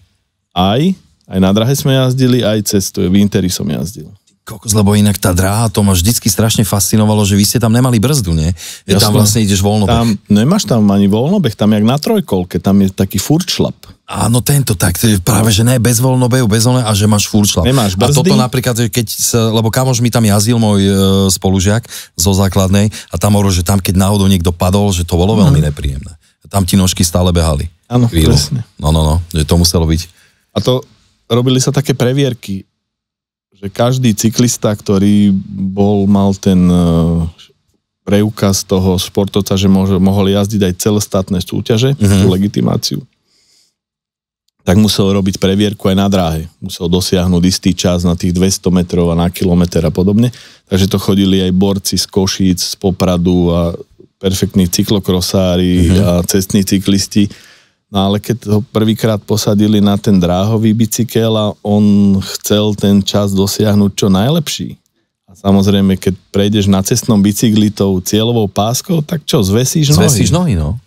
Aj, aj na drahe sme jazdili, aj cez to, v Interi som jazdil. Kokos, lebo inak tá dráha, to ma vždycky strašne fascinovalo, že vy ste tam nemali brzdu, nie? Že tam vlastne ideš voľno. Tam, nemáš tam ani voľnobeh, tam jak na trojkolke, tam je taký furt šlap. Áno, tento, tak to je práve, že ne, bez voľnobehu, bez voľno a že máš furt šlap. Nemáš A brzdy? toto napríklad, že keď sa, lebo kamož mi tam jazdil, môj e, spolužiak zo základnej a tam hovoril, že tam keď náhodou niekto padol, že to bolo veľmi nepríjemné. Tam ti nožky stále behali. Áno, Chvíľu. presne. No, no, no, že to muselo byť. A to robili sa také previerky, že každý cyklista, ktorý bol, mal ten eh, preukaz toho športovca, že môže, mohol jazdiť aj celostátne súťaže, Mhm. tú legitimáciu, tak musel robiť previerku aj na dráhe. Musel dosiahnuť istý čas na tých 200 metrov a na kilometr a podobne. Takže to chodili aj borci z Košíc, z Popradu a perfektní cyklokrosári uh-huh. a cestní cyklisti. No ale keď ho prvýkrát posadili na ten dráhový bicykel a on chcel ten čas dosiahnuť čo najlepší. A samozrejme, keď prejdeš na cestnom bicykli tou cieľovou páskou, tak čo, zvesíš nohy? Zvesíš nohy, no.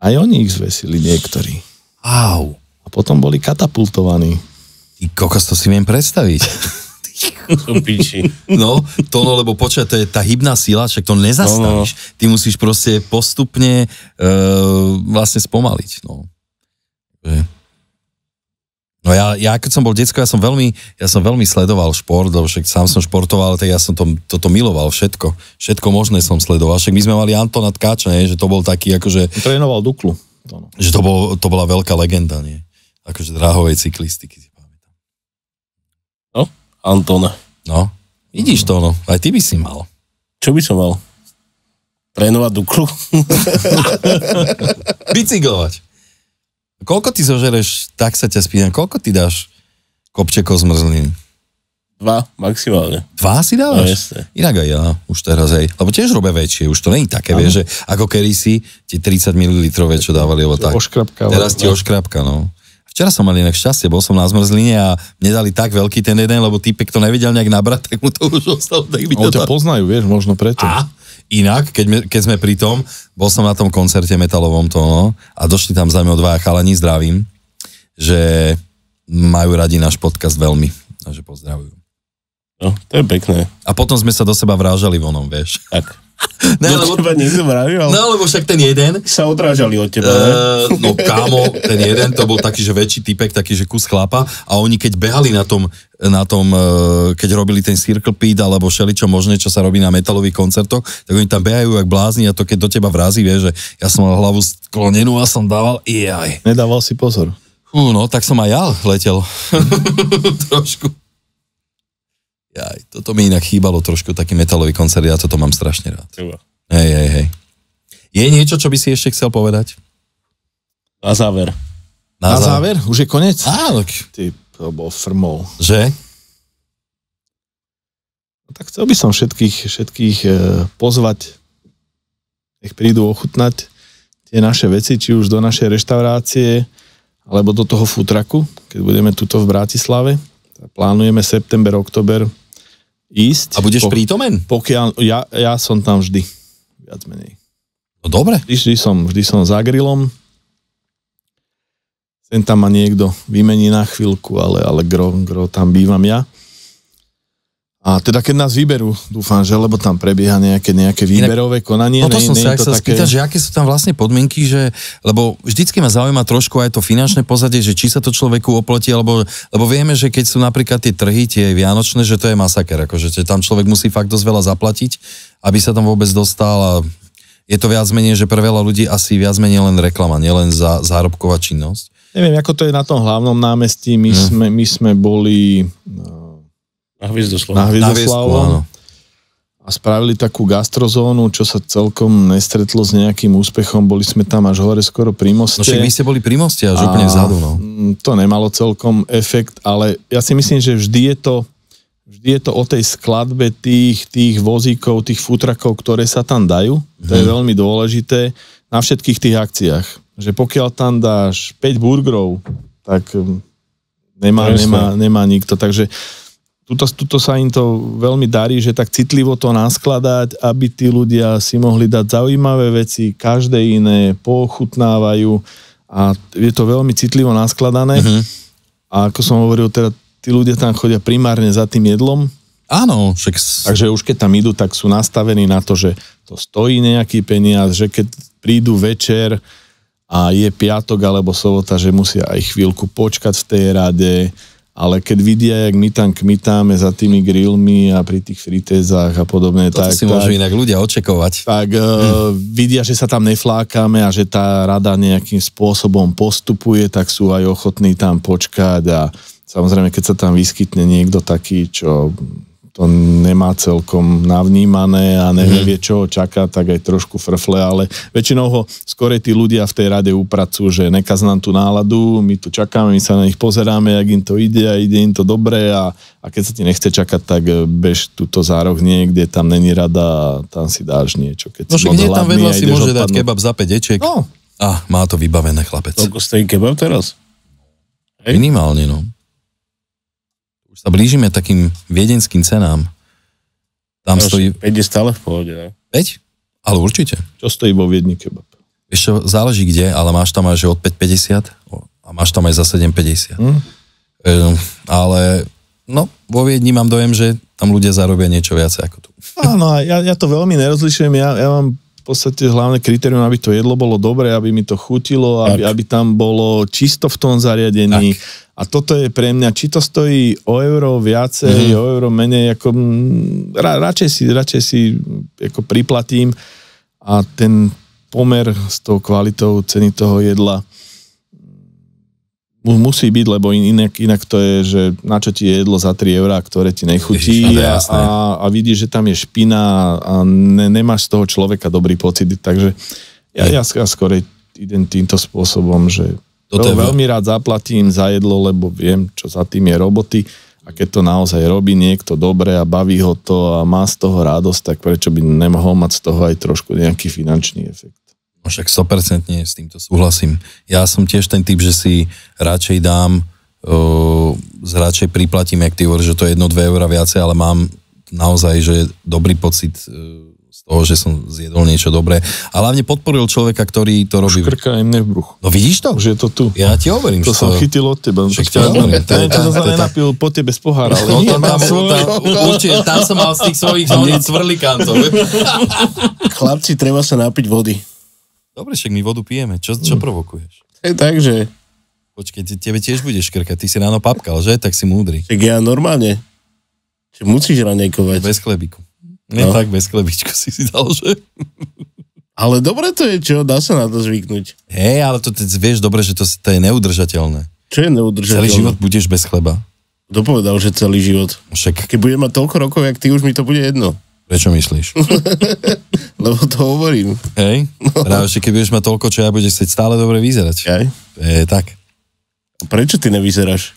Aj oni ich zvesili niektorí. Au. A potom boli katapultovaní. Ty kokos, to si viem predstaviť. [LAUGHS] No, to no, lebo počkaj, to je tá hybná sila, však to nezastavíš. Ty musíš proste postupne uh, vlastne spomaliť. No. No ja, ja keď som bol decko, ja som veľmi, ja som veľmi sledoval šport, lebo však sám som športoval, tak ja som to, toto miloval, všetko. Všetko možné som sledoval. Však my sme mali Antona Tkáča, nie? že to bol taký, akože, Trénoval Duklu. To no. že to, bol, to bola veľká legenda, nie? Akože dráhovej cyklistiky. Pamätám. No, Antona. No, vidíš to, no. Aj ty by si mal. Čo by som mal? Trénovať Duklu? [LAUGHS] Bicyklovať. Koľko ty zožereš, tak sa ťa spýtam, koľko ty dáš kopčekov zmrzliny? Dva, maximálne. Dva si No, dávaš? jasne. Inak aj ja, už teraz aj. Lebo tiež robia väčšie, už to nie je také, vieš, že ako kedy si tie 30 ml čo dávali, alebo tak. Oškrapkávali. Teraz ti oškrapka, no. Včera som mal inak šťastie, bol som na zmrzline a mne dali tak veľký ten jeden, lebo týpek to nevedel nejak nabrať, tak mu to už ostalo, tak by to ťa poznajú, vieš, možno preto. A inak, keď, me, keď sme pri tom, bol som na tom koncerte metalovom to, no, a došli tam za mňou dvaja chalani, zdravím, že majú radi náš podcast veľmi a že pozdravujú. No, to je pekné. A potom sme sa do seba vrážali vonom, vieš. Tak. Ne, Do lebo, teba niekto vraví, ale no, lebo však ten jeden, sa odrážali od teba, ne? Uh, no kámo, ten jeden, to bol taký, že väčší typek, taký, že kus chlapa a oni keď behali na tom, na tom uh, keď robili ten circle pit alebo všeličo možné, čo sa robí na metalových koncertoch, tak oni tam behajú jak blázni a to keď do teba vrazí, vieš, že ja som mal hlavu sklonenú a som dával, jaj. Nedával si pozor. Fú, no, tak som aj ja letel. [LAUGHS] trošku. Jaj, toto mi inak chýbalo trošku, taký metalový koncert, ja toto mám strašne rád. Teba. Hej, hej, hej. Je niečo, čo by si ešte chcel povedať? Na záver. Na záver? Už je koniec? Áno, Ty, to bol frmol. že? No, tak chcel by som všetkých, všetkých e, pozvať, nech prídu ochutnať tie naše veci, či už do našej reštaurácie, alebo do toho futraku, keď budeme tuto v Bratislave. Tak Plánujeme september, oktober ísť. A budeš Po- prítomen? Pokiaľ, ja, ja som tam vždy, viac menej. No dobre. Vždy, vždy, som, vždy som za grillom. Sem tam ma niekto vymení na chvíľku, ale, ale gro, gro tam bývam ja. A teda keď nás vyberú, dúfam, že lebo tam prebieha nejaké, nejaké výberové konanie. No to nie- som nie sa je to chcel spýtať, že aké sú tam vlastne podmienky, že, lebo vždycky ma zaujíma trošku aj to finančné pozadie, že či sa to človeku oplatí, alebo, lebo vieme, že keď sú napríklad tie trhy, tie vianočné, že to je masaker, akože že tam človek musí fakt dosť veľa zaplatiť, aby sa tam vôbec dostal a je to viac menej, že pre veľa ľudí asi viac menej len reklama, nielen za zárobková činnosť. Neviem, ako to je na tom hlavnom námestí. My, Hm. sme, my sme boli no, Na Hviezdoslav. na Viesku, áno. A spravili takú gastrozónu, čo sa celkom nestretlo s nejakým úspechom. Boli sme tam až hore skoro pri moste. No však vy ste boli pri moste až úplne vzadu, no. To nemalo celkom efekt, ale ja si myslím, že vždy je to, vždy je to o tej skladbe tých, tých vozíkov, tých futrakov, ktoré sa tam dajú. To je veľmi dôležité na všetkých tých akciách. Že pokiaľ tam dáš 5 burgerov, tak nemá, nemá, nemá nikto. Takže tuto, tuto sa im to veľmi darí, že tak citlivo to naskladať, aby tí ľudia si mohli dať zaujímavé veci, každé iné, pochutnávajú a je to veľmi citlivo naskladané. Mhm. A ako som hovoril, teda tí ľudia tam chodia primárne za tým jedlom, Áno, však... takže už keď tam idú, tak sú nastavení na to, že to stojí nejaký peniaz, že keď prídu večer a je piatok alebo sobota, že musia aj chvíľku počkať v tej rade, ale keď vidia, jak my tam kmitáme za tými grillmi a pri tých fritézach a podobne, Toto tak, si tak, môžu inak ľudia očakovať. tak uh, vidia, že sa tam neflákame a že tá rada nejakým spôsobom postupuje, tak sú aj ochotní tam počkať a samozrejme, keď sa tam vyskytne niekto taký, čo to nemá celkom navnímané a nevie, čo ho čaká, tak aj trošku frfle, ale väčšinou ho skore tí ľudia v tej rade upracujú, že nekaz nám tú náladu, my tu čakáme, my sa na nich pozeráme, jak im to ide a ide im to dobre a, a keď sa ti nechce čakať, tak bež túto zárok niekde, tam není rada a tam si dáš niečo. Keď No si však nie tam vedľa si môže dať odpadnúť. kebab za 5 ečiek. No, A má to vybavené, chlapec. Koľko stojí kebab teraz? Hej. Minimálne, no. Sa blížime takým viedenským cenám. Tam stojí 5 je stále v pohode, ne? 5? Ale určite. čo stojí vo Viedni kebab? Vieš čo, záleží kde, ale máš tam aj že od 5,50 o, a máš tam aj za 7,50. Hm? Ehm, ale no, vo Viedni mám dojem, že tam ľudia zarobia niečo viacej ako tu. Áno, ja, ja to veľmi nerozlišujem, ja, ja mám v podstate hlavné kritérium, aby to jedlo bolo dobré, aby mi to chutilo, aby, Tak. aby tam bolo čisto v tom zariadení. A toto je pre mňa, či to stojí o euro viacej, o euro menej, ako, mm, ra, radšej, si, radšej si ako priplatím. A ten pomer s tou kvalitou ceny toho jedla mu- musí byť, lebo in- inak, inak to je, že na čo ti je jedlo za 3 eurá, ktoré ti nechutí. Ježiš, a, a, vidíš, že tam je špina a ne, nemáš z toho človeka dobrý pocit, takže ja, ja, ja skôr idem týmto spôsobom, že Toto veľ- veľmi rád zaplatím za jedlo, lebo viem, čo za tým je roboty a keď to naozaj robí niekto dobre a baví ho to a má z toho radosť, tak prečo by nemohol mať z toho aj trošku nejaký finančný efekt. No však 100% s týmto súhlasím. Ja som tiež ten typ, že si radšej dám, uh, radšej priplatím, jak ty hovoríš, že to je 1-2 eurá viacej, ale mám naozaj, že dobrý pocit uh, z toho, že som zjedol niečo dobré. A hlavne podporil človeka, ktorý to robí. Krka aj mne v bruchu. No vidíš to? Už je to tu. Ja ti hovorím, To že som chytil od teba. Však To ti hovorím, to to tá- nenapil po tebe z pohára, ale No nie, to tam, tam, svoj. určite, tam som mal z tých svojich zónic cvrlikantov. Chlapci, treba sa napiť vody. Dobre, však my vodu pijeme. Čo, čo Mm. provokuješ? To je tak, že Počkej, te- tebe tiež budeš škrkať. Ty si ráno papkal, že? Tak si múdry. tak ja normálne, že musíš ranejkovať. Bez chlebiku. Nie No. tak, bez chlebičku si si dal, že? Ale dobre to je, čo? Dá sa na to zvyknúť. Hej, ale to ty vieš dobre, že to, to je neudržateľné. Čo je neudržateľné? Celý život budeš bez chleba. Kto povedal, že celý život? Však Keď budem mať toľko rokov, jak ty, už mi to bude jedno. prečo myslíš? [LAUGHS] Lebo to hovorím. Hej? Práve, že keď budeš mať toľko, čo ja budeš chcieť stále dobre vyzerať. Aj? Je tak. Prečo ty nevyzeráš?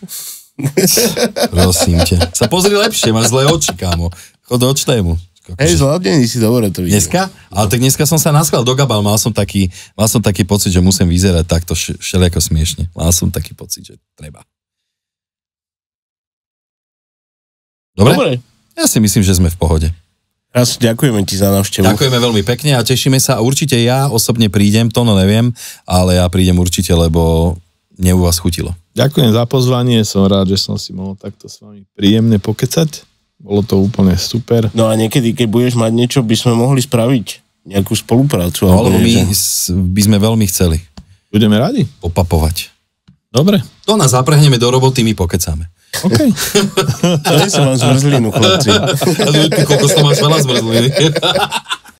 Prosím ťa. Sa pozri lepšie, máš zlé oči, kámo. Chod do očnému. Hej, zhľadnený si dobre to videl. Dneska? Ale tak dneska som sa naschval do gabal, mal som taký, mal som taký pocit, že musím vyzerať takto všelijako smiešne. Mal som taký pocit, že treba. Dobre? Dobre. Ja si myslím, že sme v pohode. Raz ďakujeme ti za návštevu. Ďakujeme veľmi pekne a tešíme sa. Určite ja osobne prídem, to no neviem, ale ja prídem určite, lebo mne u vás chutilo. Ďakujem za pozvanie, som rád, že som si mohol takto s vami príjemne pokecať. Bolo to úplne super. No a niekedy, keď budeš mať niečo, by sme mohli spraviť nejakú spoluprácu. No, lebo my by sme veľmi chceli Budeme radi? popapovať. Dobre. To nás zaprehneme do roboty, my pokecáme. OK. Daj sa vám zmrzlinu, chlapci. A ty kokos, to máš veľa zmrzliny. [LAUGHS]